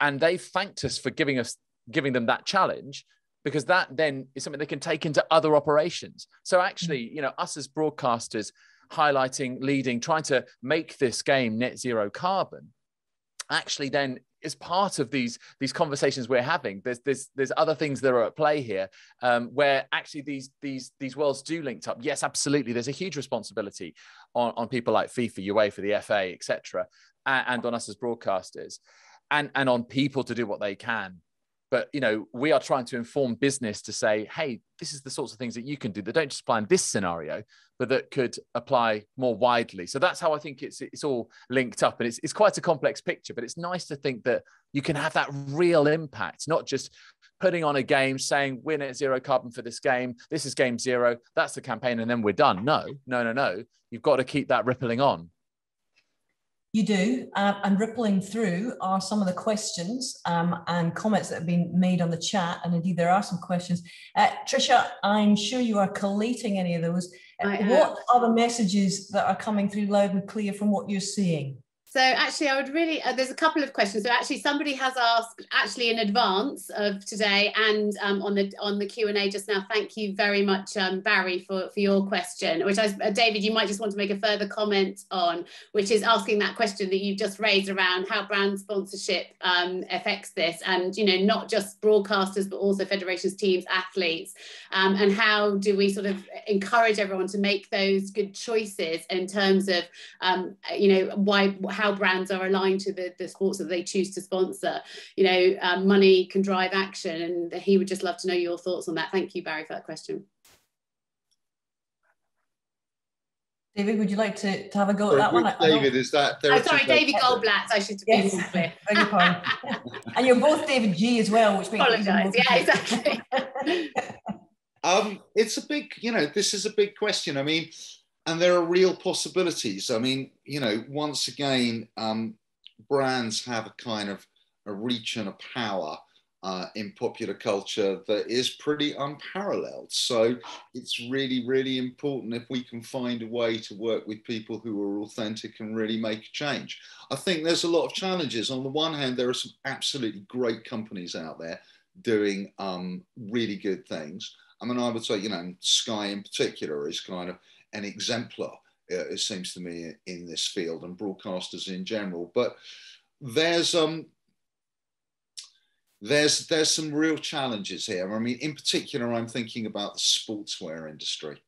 and they've thanked us for giving us giving them that challenge because that then is something they can take into other operations. So actually, mm. you know, us as broadcasters highlighting, leading, trying to make this game net zero carbon, actually then is part of these these conversations we're having. There's there's there's other things that are at play here um, where actually these these these worlds do linked up. Yes, absolutely. There's a huge responsibility on, on people like FIFA, UEFA, the FA, etc., and, and on us as broadcasters, and and on people to do what they can but you know we are trying to inform business to say hey this is the sorts of things that you can do that don't just apply in this scenario but that could apply more widely. So that's how i think it's it's all linked up. And it's, it's quite a complex picture but it's nice to think that you can have that real impact not just putting on a game saying we're net zero carbon for this game. This is game zero. That's the campaign and then we're done. No no no no. You've got to keep that rippling on you do, uh, and rippling through are some of the questions um, and comments that have been made on the chat, and indeed there are some questions. Uh, Trisha, I'm sure you are collating any of those. Uh, what are the messages that are coming through loud and clear from what you're seeing? So actually, I would really, uh, there's a couple of questions. So actually, somebody has asked actually in advance of today and um, on the on the Q and A just now. Thank you very much, um, Barry, for for your question. Which I, uh, David, you might just want to make a further comment on, which is asking that question that you've just raised around how brand sponsorship um, affects this, and you know, not just broadcasters but also federations, teams, athletes, um, and how do we sort of encourage everyone to make those good choices in terms of, um, you know, why how how brands are aligned to the, the sports that they choose to sponsor. You know, um, money can drive action, and he would just love to know your thoughts on that. Thank you, Barry, for that question. David, would you like to, to have a go at that one? David, is that? Oh, sorry, David Goldblatt. I should yes. be clear. and you're both David G as well, which makes apologise. Yeah, exactly. um, it's a big, you know, this is a big question. I mean, and there are real possibilities. I mean, you know, once again, um, brands have a kind of a reach and a power uh, in popular culture that is pretty unparalleled. So it's really, really important if we can find a way to work with people who are authentic and really make a change. I think there's a lot of challenges. On the one hand, there are some absolutely great companies out there doing um, really good things. I mean, I would say, you know, Sky in particular is kind of an exemplar, uh, it seems to me, in this field and broadcasters in general. But there's um, there's there's some real challenges here. I mean, in particular, I'm thinking about the sportswear industry.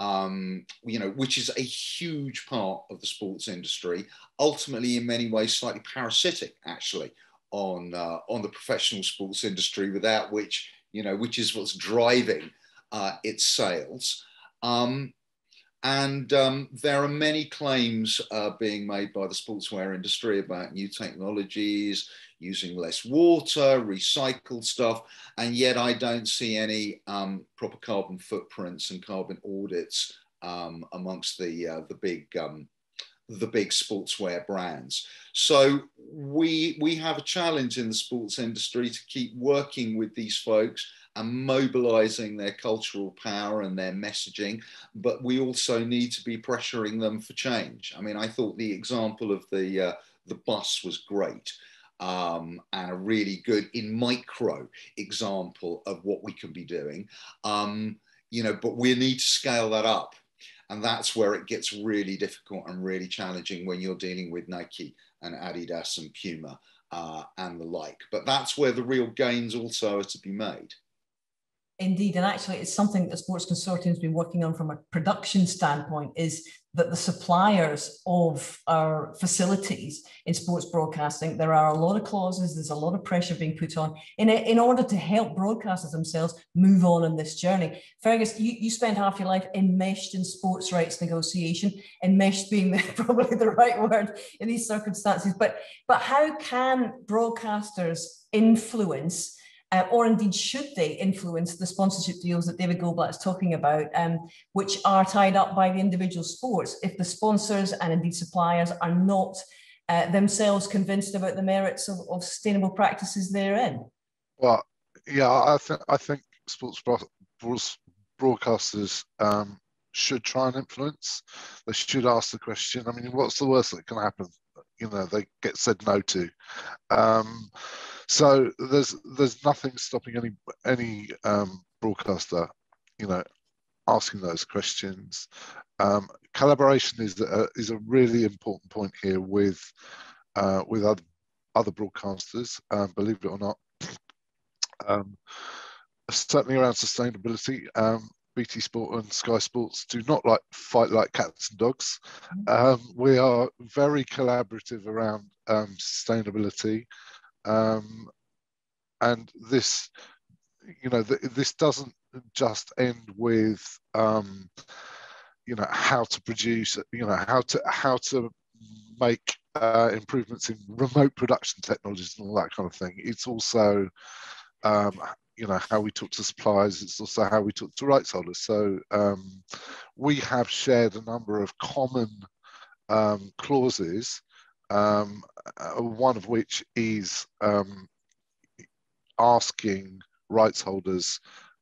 Um, you know, which is a huge part of the sports industry, ultimately in many ways slightly parasitic, actually, on uh, on the professional sports industry, without which you know, which is what's driving uh, its sales. Um, and um, there are many claims uh, being made by the sportswear industry about new technologies, using less water, recycled stuff, and yet I don't see any um, proper carbon footprints and carbon audits um, amongst the uh, the big um, the big sportswear brands. So we we have a challenge in the sports industry to keep working with these folks and mobilizing their cultural power and their messaging, but we also need to be pressuring them for change. I mean, I thought the example of the uh, the bus was great. Um, and a really good in micro example of what we can be doing. Um, you know, but we need to scale that up and that's where it gets really difficult and really challenging when you're dealing with Nike and Adidas and Puma uh, and the like. But that's where the real gains also are to be made. Indeed, and actually, it's something that Sports Consortium has been working on from a production standpoint. Is that the suppliers of our facilities in sports broadcasting? There are a lot of clauses. There's a lot of pressure being put on in in order to help broadcasters themselves move on in this journey. Fergus, you, you spent half your life enmeshed in sports rights negotiation, enmeshed being the, probably the right word in these circumstances. But but how can broadcasters influence? Uh, or indeed should they influence the sponsorship deals that David Goldblatt is talking about, um, which are tied up by the individual sports, if the sponsors and indeed suppliers are not uh, themselves convinced about the merits of, of, sustainable practices therein? Well, yeah, I, th- I think sports broadcasters um, should try and influence. They should ask the question. I mean, what's the worst that can happen? You know, they get said no to. Um, so there's there's nothing stopping any any um, broadcaster, you know, asking those questions. Um, collaboration is a, is a really important point here with uh, with other other broadcasters. Um, believe it or not, um, certainly around sustainability. Um, BT Sport and Sky Sports do not like fight like cats and dogs. Mm-hmm. Um, we are very collaborative around um, sustainability. Um, and this, you know, th this doesn't just end with, um, you know, how to produce, you know, how to how to make uh, improvements in remote production technologies and all that kind of thing. It's also, um, you know, how we talk to suppliers. It's also how we talk to rights holders. So um, we have shared a number of common um, clauses um, uh, one of which is um, asking rights holders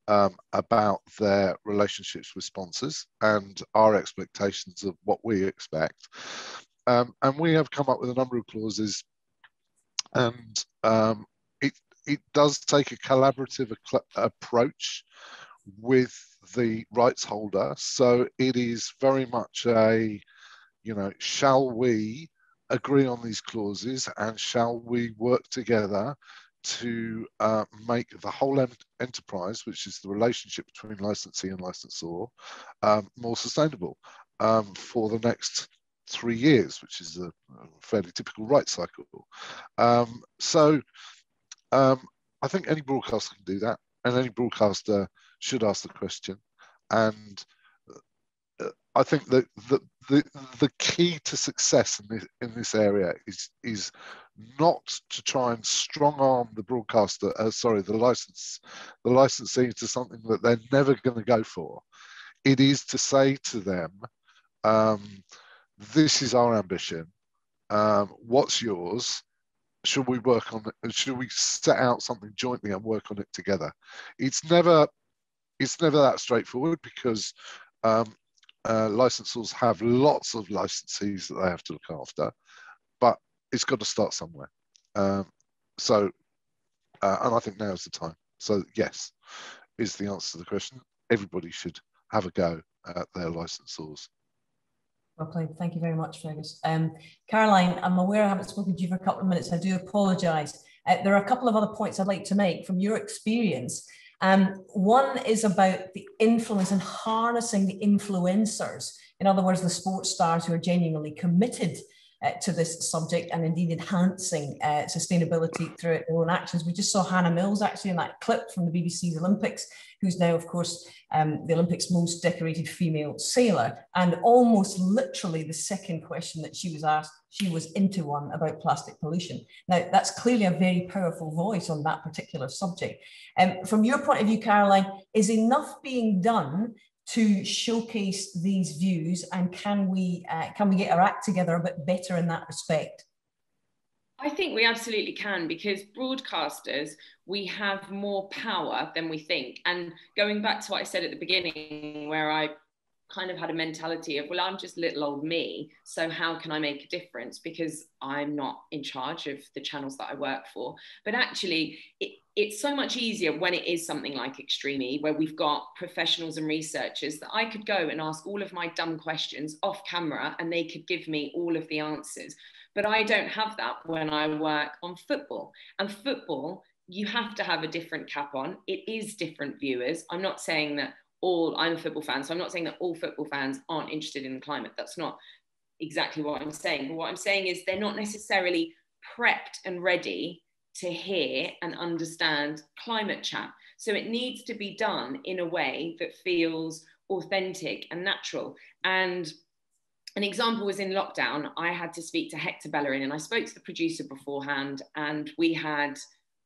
um, about their relationships with sponsors and our expectations of what we expect. Um, and we have come up with a number of clauses, and um, it it does take a collaborative approach with the rights holder. So it is very much a, you know, shall we agree on these clauses and shall we work together to uh, make the whole ent enterprise, which is the relationship between licensee and licensor, um, more sustainable um, for the next three years, which is a, fairly typical right cycle. Um, so um, I think any broadcaster can do that, and any broadcaster should ask the question. And I think that the, the, the key to success in this, in this area is, is not to try and strong arm the broadcaster, uh, sorry, the license, the licensee to something that they're never going to go for. It is to say to them, um, this is our ambition. Um, what's yours? Should we work on it? Should we set out something jointly and work on it together? It's never, it's never that straightforward because um, uh, licensors have lots of licensees that they have to look after, but it's got to start somewhere. Um, so, uh, and I think now is the time. So, yes, is the answer to the question. Everybody should have a go at their licensors. Well played. Thank you very much, Fergus. Um, Caroline, I'm aware I haven't spoken to you for a couple of minutes. I do apologise. Uh, there are a couple of other points I'd like to make from your experience. Um, one is about the influence and harnessing the influencers. In other words, the sports stars who are genuinely committed to this subject and indeed enhancing uh, sustainability through their own actions. We just saw Hannah Mills actually in that clip from the BBC's Olympics, who's now, of course, um, the Olympics' most decorated female sailor. And almost literally the second question that she was asked, she was into one about plastic pollution. Now, that's clearly a very powerful voice on that particular subject. Um, from your point of view, Caroline, is enough being done to showcase these views and can we uh, can we get our act together a bit better in that respect I think we absolutely can because broadcasters, we have more power than we think. And going back to what I said at the beginning, where I kind of had a mentality of, well, I'm just little old me. So how can I make a difference? Because I'm not in charge of the channels that I work for. But actually, it, it's so much easier when it is something like Extreme where we've got professionals and researchers that I could go and ask all of my dumb questions off camera and they could give me all of the answers. But I don't have that when I work on football. And football, you have to have a different cap on. It is different viewers. I'm not saying that all I'm a football fan, so I'm not saying that all football fans aren't interested in the climate. That's not exactly what I'm saying. But what I'm saying is they're not necessarily prepped and ready to hear and understand climate chat. So it needs to be done in a way that feels authentic and natural. And an example was in lockdown. I had to speak to Hector Bellerin, and I spoke to the producer beforehand, and we had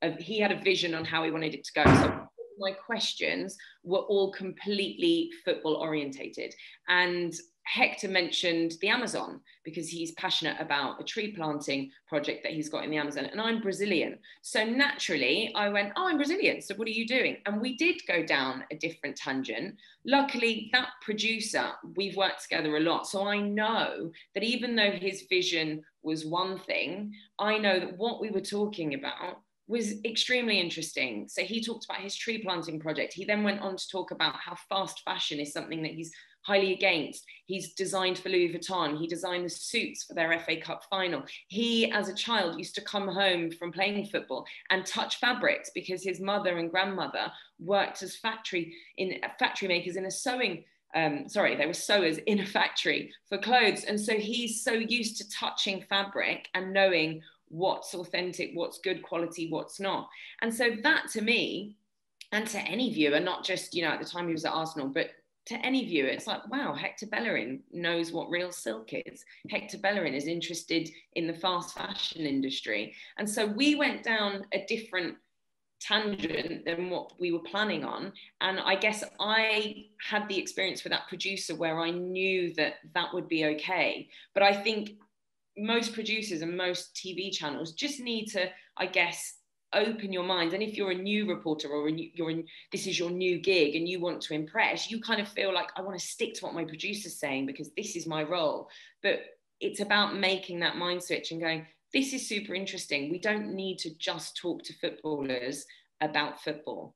a, he had a vision on how he wanted it to go. So my questions were all completely football orientated. And Hector mentioned the Amazon because he's passionate about a tree planting project that he's got in the Amazon. And I'm Brazilian. So naturally, I went, Oh, I'm Brazilian. So what are you doing? And we did go down a different tangent. Luckily, that producer, we've worked together a lot. So I know that even though his vision was one thing, I know that what we were talking about was extremely interesting. So he talked about his tree planting project. He then went on to talk about how fast fashion is something that he's highly against. He's designed for Louis Vuitton. He designed the suits for their FA Cup final. He, as a child, used to come home from playing football and touch fabrics because his mother and grandmother worked as factory in factory makers in a sewing. Um, sorry, they were sewers in a factory for clothes, and so he's so used to touching fabric and knowing what's authentic, what's good quality, what's not. And so that to me, and to any viewer, not just, you know, at the time he was at Arsenal, but to any viewer, it's like, wow, Hector Bellerin knows what real silk is. Hector Bellerin is interested in the fast fashion industry. And so we went down a different tangent than what we were planning on. And I guess I had the experience with that producer where I knew that that would be okay. But I think most producers and most TV channels just need to, I guess, open your mind. And if you're a new reporter or a new, you're in, this is your new gig and you want to impress, you kind of feel like I want to stick to what my producer's saying because this is my role. But it's about making that mind switch and going, this is super interesting. We don't need to just talk to footballers about football.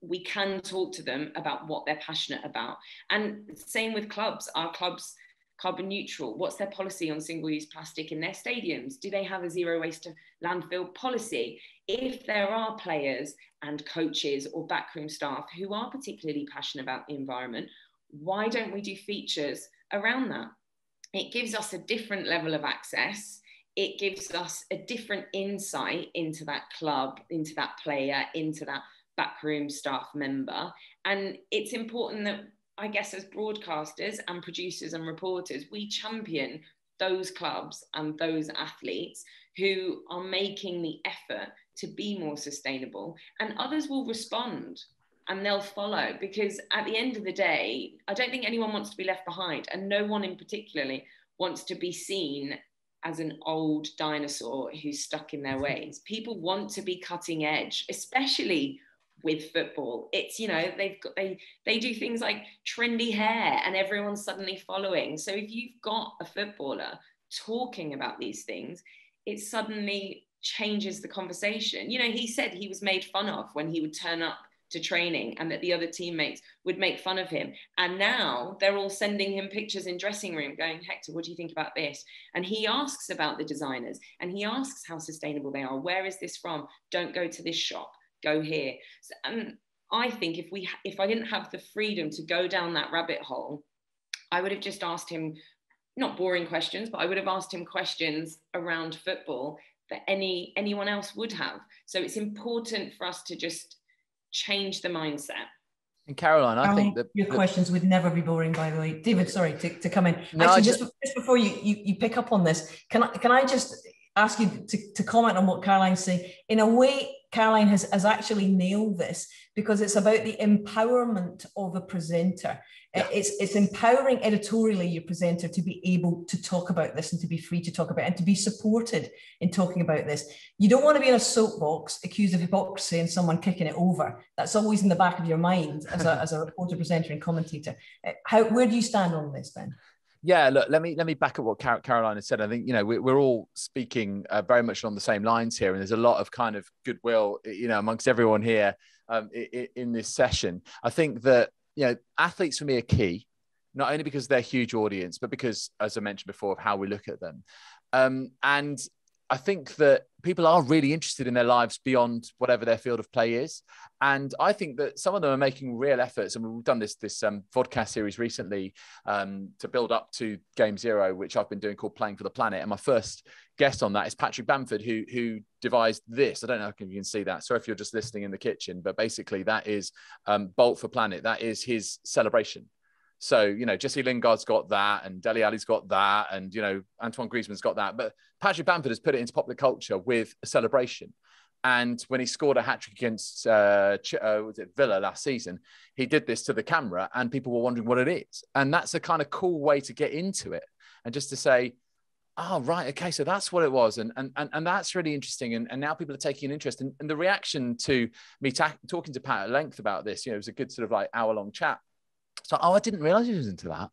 We can talk to them about what they're passionate about. And same with clubs. Our clubs carbon neutral? What's their policy on single use plastic in their stadiums? Do they have a zero waste to landfill policy? If there are players and coaches or backroom staff who are particularly passionate about the environment, why don't we do features around that? It gives us a different level of access. It gives us a different insight into that club, into that player, into that backroom staff member. And it's important that I guess as broadcasters and producers and reporters, we champion those clubs and those athletes who are making the effort to be more sustainable, and others will respond and they'll follow because at the end of the day, I don't think anyone wants to be left behind, and no one in particularly wants to be seen as an old dinosaur who's stuck in their ways. People want to be cutting edge, especially with football. It's you know they've got they they do things like trendy hair and everyone's suddenly following. So if you've got a footballer talking about these things, it suddenly changes the conversation. You know, he said he was made fun of when he would turn up to training and that the other teammates would make fun of him. And now they're all sending him pictures in dressing room going, Hector, what do you think about this? And he asks about the designers and he asks how sustainable they are. Where is this from? Don't go to this shop go here. So, um, I think if we if I didn't have the freedom to go down that rabbit hole, I would have just asked him not boring questions, but I would have asked him questions around football that any anyone else would have. So it's important for us to just change the mindset. And Caroline, I think that your questions would never be boring. By the way, David, sorry to, to come in. No, Actually, just, just before you, you you pick up on this, can I can I just ask you to, to comment on what Caroline's saying. In a way, Caroline has, has actually nailed this because it's about the empowerment of a presenter. Yeah. It's, it's empowering editorially your presenter to be able to talk about this and to be free to talk about it and to be supported in talking about this. You don't want to be in a soapbox accused of hypocrisy and someone kicking it over. That's always in the back of your mind as a, as a reporter, presenter, and commentator. Uh, how, where do you stand on this then? Yeah, look, let me let me back up what Car- Caroline said. I think you know we're, all speaking uh, very much on the same lines here, and there's a lot of kind of goodwill, you know, amongst everyone here um, in, in this session. I think that you know athletes for me are key, not only because they're huge audience, but because, as I mentioned before, of how we look at them. Um, and I think that people are really interested in their lives beyond whatever their field of play is. And I think that some of them are making real efforts. And we've done this this um, vodcast series recently um, to build up to Game Zero, which I've been doing called Playing for the Planet. And my first guest on that is Patrick Bamford, who who devised this. I don't know if you can see that. Sorry if you're just listening in the kitchen, but basically that is um, Bolt for Planet. That is his celebration. So, you know, Jesse Lingard's got that, and Dele Alli's got that, and, you know, Antoine Griezmann's got that. But Patrick Bamford has put it into popular culture with a celebration. And when he scored a hat trick against uh, uh, was it Villa last season, he did this to the camera, and people were wondering what it is. And that's a kind of cool way to get into it, and just to say, "Oh, right, okay, so that's what it was," and and and, and that's really interesting. And, and now people are taking an interest. And, and the reaction to me ta- talking to Pat at length about this, you know, it was a good sort of like hour long chat so, oh, I didn't realize he was into that.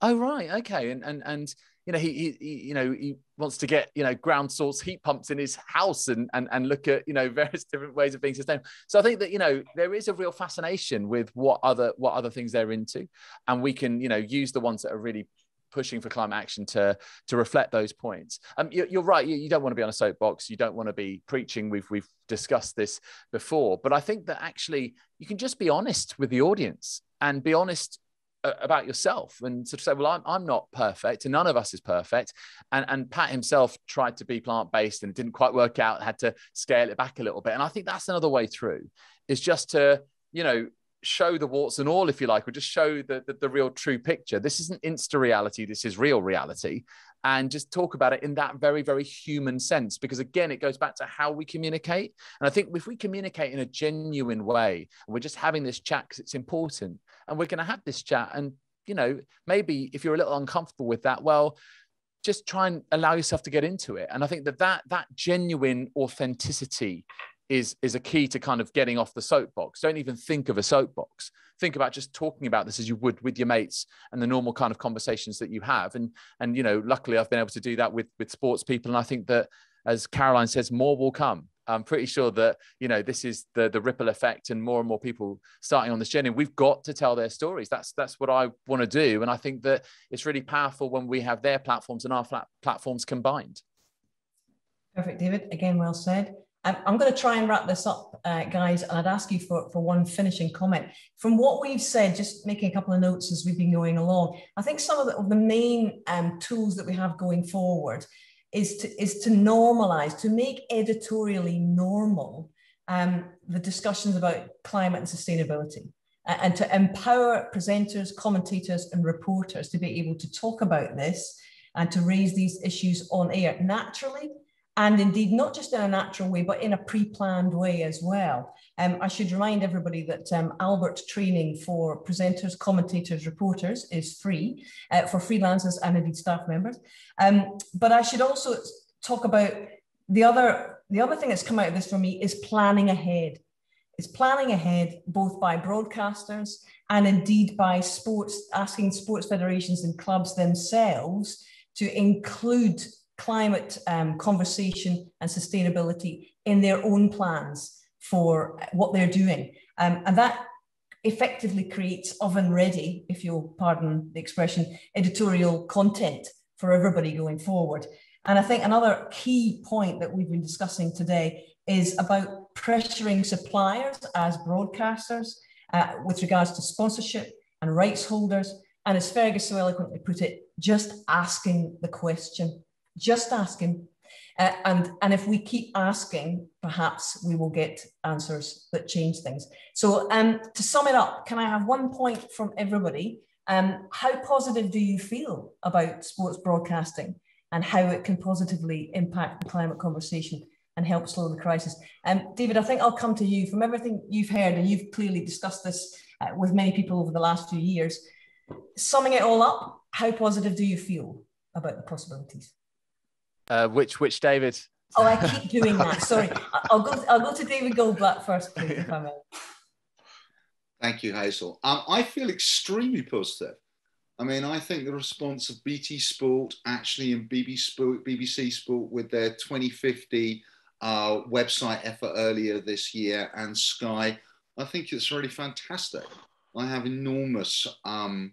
Oh, right. Okay. And, and, and, you know, he, he, you know, he wants to get, you know, ground source heat pumps in his house and, and, and look at, you know, various different ways of being sustainable. So I think that, you know, there is a real fascination with what other, what other things they're into. And we can, you know, use the ones that are really pushing for climate action to to reflect those points. Um, you're, you're right. You, you, don't want to be on a soapbox. You don't want to be preaching. We've we've discussed this before, but I think that actually you can just be honest with the audience and be honest uh, about yourself and sort of say, well, I'm, I'm not perfect and none of us is perfect. And, and Pat himself tried to be plant based and it didn't quite work out, had to scale it back a little bit. And I think that's another way through is just to, you know, show the warts and all, if you like, or just show the, the, the real true picture. This isn't insta reality, this is real reality. And just talk about it in that very, very human sense. Because again, it goes back to how we communicate. And I think if we communicate in a genuine way, we're just having this chat because it's important, and we're going to have this chat, and you know, maybe if you're a little uncomfortable with that, well, just try and allow yourself to get into it. And I think that that, that genuine authenticity is is a key to kind of getting off the soapbox. Don't even think of a soapbox. Think about just talking about this as you would with your mates and the normal kind of conversations that you have. And and you know, luckily I've been able to do that with with sports people. And I think that as Caroline says, more will come. I'm pretty sure that you know this is the the ripple effect, and more and more people starting on this journey. We've got to tell their stories. That's that's what I want to do, and I think that it's really powerful when we have their platforms and our flat platforms combined. Perfect, David. Again, well said. I'm going to try and wrap this up, uh, guys, and I'd ask you for, for one finishing comment. From what we've said, just making a couple of notes as we've been going along, I think some of the, of the main um, tools that we have going forward is to, is to normalize, to make editorially normal um, the discussions about climate and sustainability and to empower presenters, commentators, and reporters to be able to talk about this and to raise these issues on air naturally and indeed not just in a natural way, but in a pre-planned way as well. Um, I should remind everybody that um, Albert training for presenters, commentators, reporters is free uh, for freelancers and indeed staff members. Um, but I should also talk about the other, the other thing that's come out of this for me is planning ahead. It's planning ahead both by broadcasters and indeed by sports, asking sports federations and clubs themselves to include climate um, conversation and sustainability in their own plans for what they're doing. Um, and that effectively creates oven ready, if you'll pardon the expression, editorial content for everybody going forward. And I think another key point that we've been discussing today is about pressuring suppliers as broadcasters uh, with regards to sponsorship and rights holders. And as Fergus so eloquently put it, just asking the question just asking. Uh, and, and if we keep asking, perhaps we will get answers that change things. So um, to sum it up, can I have one point from everybody? Um, how positive do you feel about sports broadcasting? and how it can positively impact the climate conversation and help slow the crisis. Um, David, I think I'll come to you from everything you've heard, and you've clearly discussed this uh, with many people over the last few years. Summing it all up, how positive do you feel about the possibilities? Uh, which which David? Oh, I keep doing that. Sorry, I'll go. I'll go to David Goldblatt first, please. Thank you, Hazel. Um, I feel extremely positive. I mean, I think the response of BT Sport actually and BBC Sport, BBC Sport with their 2050 uh, website effort earlier this year and Sky, I think it's really fantastic. I have enormous, um,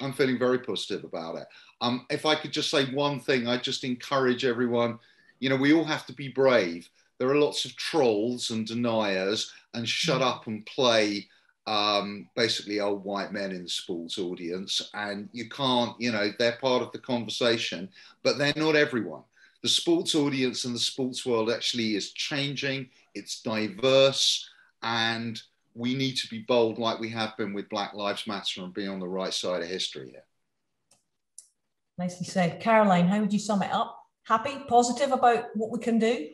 I'm feeling very positive about it. Um, if I could just say one thing, I just encourage everyone, you know, we all have to be brave. There are lots of trolls and deniers and shut mm. up and play um, basically old white men in the sports audience. And you can't, you know, they're part of the conversation, but they're not everyone the sports audience and the sports world actually is changing, it's diverse, and we need to be bold like we have been with Black Lives Matter and be on the right side of history here. Nicely said. Caroline, how would you sum it up? Happy, positive about what we can do?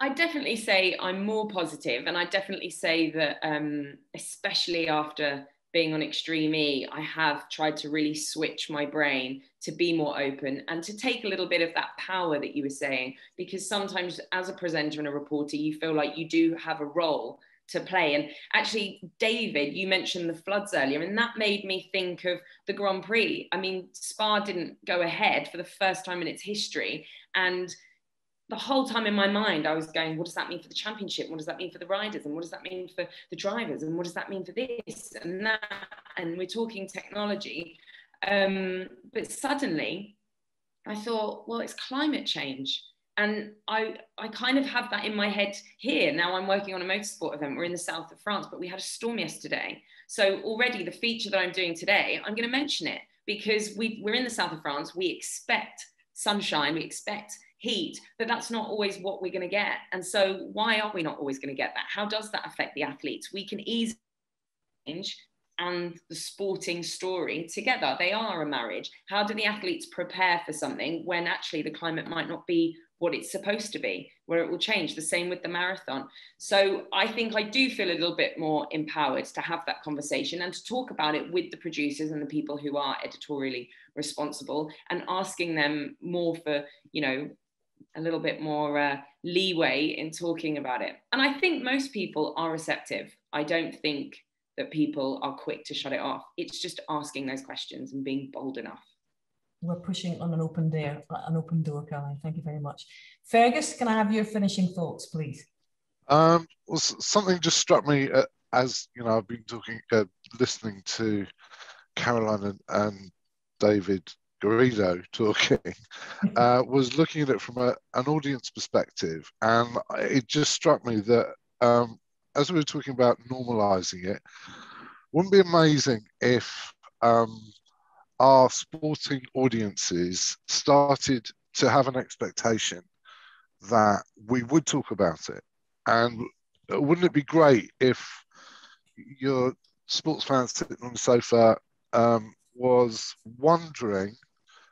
I definitely say I'm more positive, and I definitely say that, um, especially after being on Extreme E, I have tried to really switch my brain to be more open and to take a little bit of that power that you were saying. Because sometimes, as a presenter and a reporter, you feel like you do have a role to play. And actually, David, you mentioned the floods earlier, and that made me think of the Grand Prix. I mean, Spa didn't go ahead for the first time in its history. And the whole time in my mind, I was going, what does that mean for the championship? What does that mean for the riders? And what does that mean for the drivers? And what does that mean for this and that? And we're talking technology. Um, but suddenly I thought, well, it's climate change. And I, I kind of have that in my head here. Now I'm working on a motorsport event. We're in the south of France, but we had a storm yesterday. So already the feature that I'm doing today, I'm going to mention it because we, we're in the south of France. We expect sunshine. We expect heat, but that's not always what we're going to get. And so, why are we not always going to get that? How does that affect the athletes? We can easily change and the sporting story together. They are a marriage. How do the athletes prepare for something when actually the climate might not be what it's supposed to be, where it will change? The same with the marathon. So I think I do feel a little bit more empowered to have that conversation and to talk about it with the producers and the people who are editorially responsible and asking them more for, you know, a little bit more uh, leeway in talking about it. And I think most people are receptive. I don't think that people are quick to shut it off. It's just asking those questions and being bold enough. We're pushing on an open door, an open door, Caroline. Thank you very much. Fergus, can I have your finishing thoughts, please? Um, well, something just struck me uh, as you know I've been talking, uh, listening to Caroline and, and David Garrido talking uh, was looking at it from a, an audience perspective, and it just struck me that um, as we were talking about normalizing it, wouldn't it be amazing if um, our sporting audiences started to have an expectation that we would talk about it, and wouldn't it be great if your sports fans sitting on the sofa um, was wondering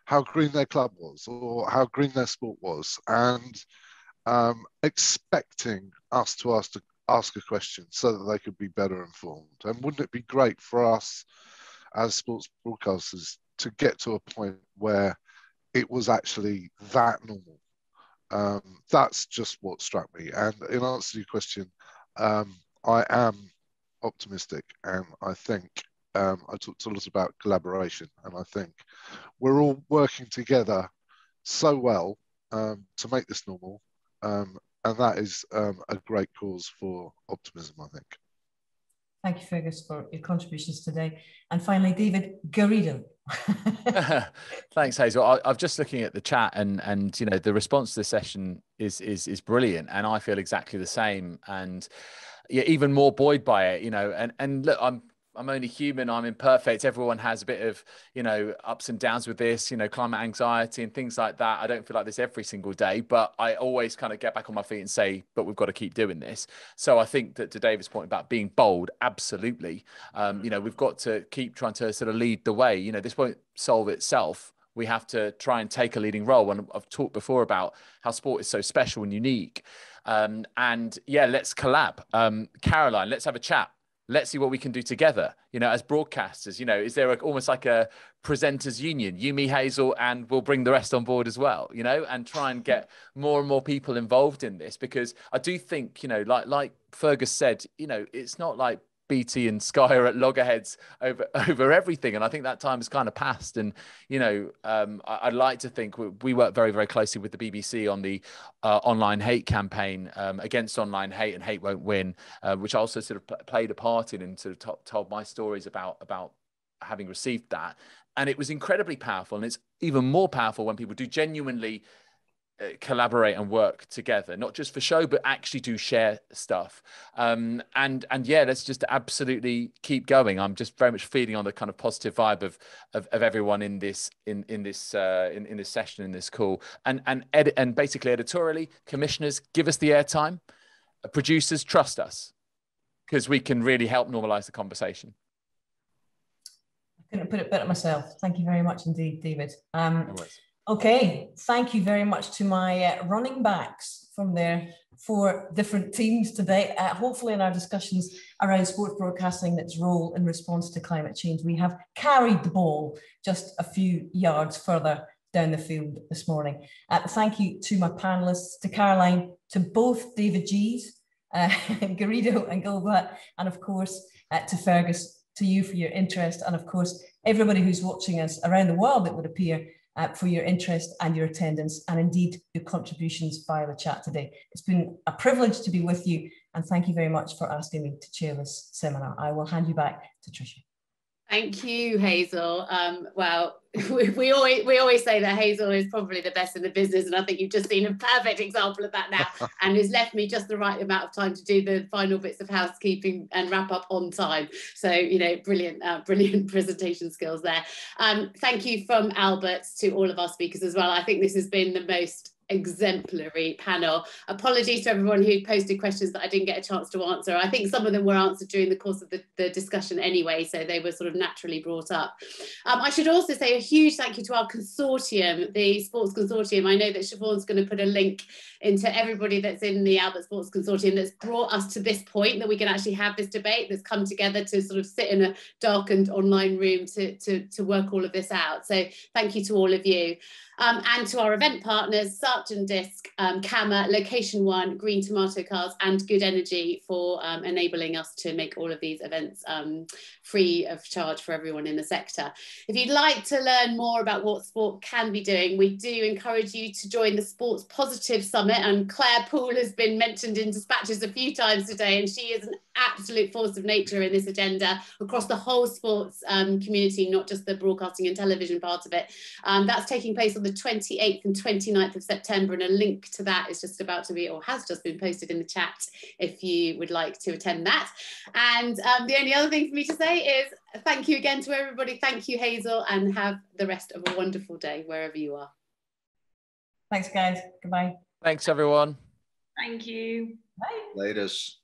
how green their club was or how green their sport was and um, expecting us to ask to ask a question so that they could be better informed. And wouldn't it be great for us as sports broadcasters to get to a point where it was actually that normal? Um, that's just what struck me. And in answer to your question, um, I am optimistic, and I think um, I talked a lot about collaboration, and I think we're all working together so well um, to make this normal, um, and that is um, a great cause for optimism, I think. Thank you, Fergus, for your contributions today. And finally, David Garrido. Thanks, Hazel. I, am just looking at the chat, and and you know the response to this session is is is brilliant, and I feel exactly the same. And yeah, even more buoyed by it, you know. And and look, I'm I'm only human. I'm imperfect. Everyone has a bit of, you know, ups and downs with this, you know, climate anxiety and things like that. I don't feel like this every single day, but I always kind of get back on my feet and say, but we've got to keep doing this. So I think that to David's point about being bold, absolutely. Um, you know, we've got to keep trying to sort of lead the way. You know, this won't solve itself we have to try and take a leading role. And I've talked before about how sport is so special and unique. Um, and yeah, let's collab. Um, Caroline, let's have a chat let's see what we can do together you know as broadcasters you know is there a, almost like a presenters union you me hazel and we'll bring the rest on board as well you know and try and get more and more people involved in this? Because i do think you know like like fergus said you know it's not like BT and Sky are at loggerheads over over everything, and I think that time has kind of passed. And you know, um, I, would like to think we, we, work very very closely with the BBC on the uh, online hate campaign um, against online hate and hate won't win, uh, which I also sort of played a part in and sort of told my stories about about having received that. And it was incredibly powerful, and it's even more powerful when people do genuinely collaborate and work together not just for show but actually do share stuff. Um, and and yeah let's just absolutely keep going. I'm just very much feeding on the kind of positive vibe of of, of everyone in this in in this uh, in, in this session in this call. And and edit and basically editorially commissioners give us the airtime. Uh, producers trust us because we can really help normalize the conversation. I couldn't put it better myself. Thank you very much indeed, David. Um, no Okay, thank you very much to my uh, running backs from their four different teams today. Uh, hopefully, in our discussions around sports broadcasting, its role in response to climate change, we have carried the ball just a few yards further down the field this morning. Uh, thank you to my panelists, to Caroline, to both David G's, uh, Garrido and Gilbert, and of course uh, to Fergus, to you for your interest, and of course everybody who's watching us around the world, it would appear, uh, for your interest and your attendance and indeed your contributions via the chat today. It's been a privilege to be with you and thank you very much for asking me to chair this seminar. I will hand you back to Tricia. Thank you, Hazel. Um, well, we, we, always we always say that Hazel is probably the best in the business, and I think you've just seen a perfect example of that now, and has left me just the right amount of time to do the final bits of housekeeping and wrap up on time. So you know, brilliant, uh, brilliant presentation skills there. Um, thank you from Albert to all of our speakers as well. I think this has been the most exemplary panel. Apologies to everyone who posted questions that I didn't get a chance to answer. I think some of them were answered during the course of the, the discussion anyway, so they were sort of naturally brought up. Um, I should also say a huge thank you to our consortium, the Sports Consortium. I know that Siobhan's going to put a link into everybody that's in the Albert Sports Consortium that's brought us to this point that we can actually have this debate that's come together to sort of sit in a darkened online room to, to, to work all of this out. So thank you to all of you. Um, and to our event partners, Sargent-Disc, um, Location One, Green Tomato Cars, and Good Energy for um, enabling us to make all of these events um, free of charge for everyone in the sector. If you'd like to learn more about what sport can be doing, we do encourage you to join the Sports Positive Summit. And Claire Poole has been mentioned in dispatches a few times today, and she is an absolute force of nature in this agenda across the whole sports um, community, not just the broadcasting and television part of it. Um, that's taking place on the 28th and 29th of September, and a link to that is just about to be, or has just been posted in the chat if you would like to attend that. And um, the only other thing for me to say is thank you again to everybody. Thank you, Hazel, and have the rest of a wonderful day wherever you are. Thanks, guys. Goodbye. Thanks, everyone. Thank you. Bye. Latest.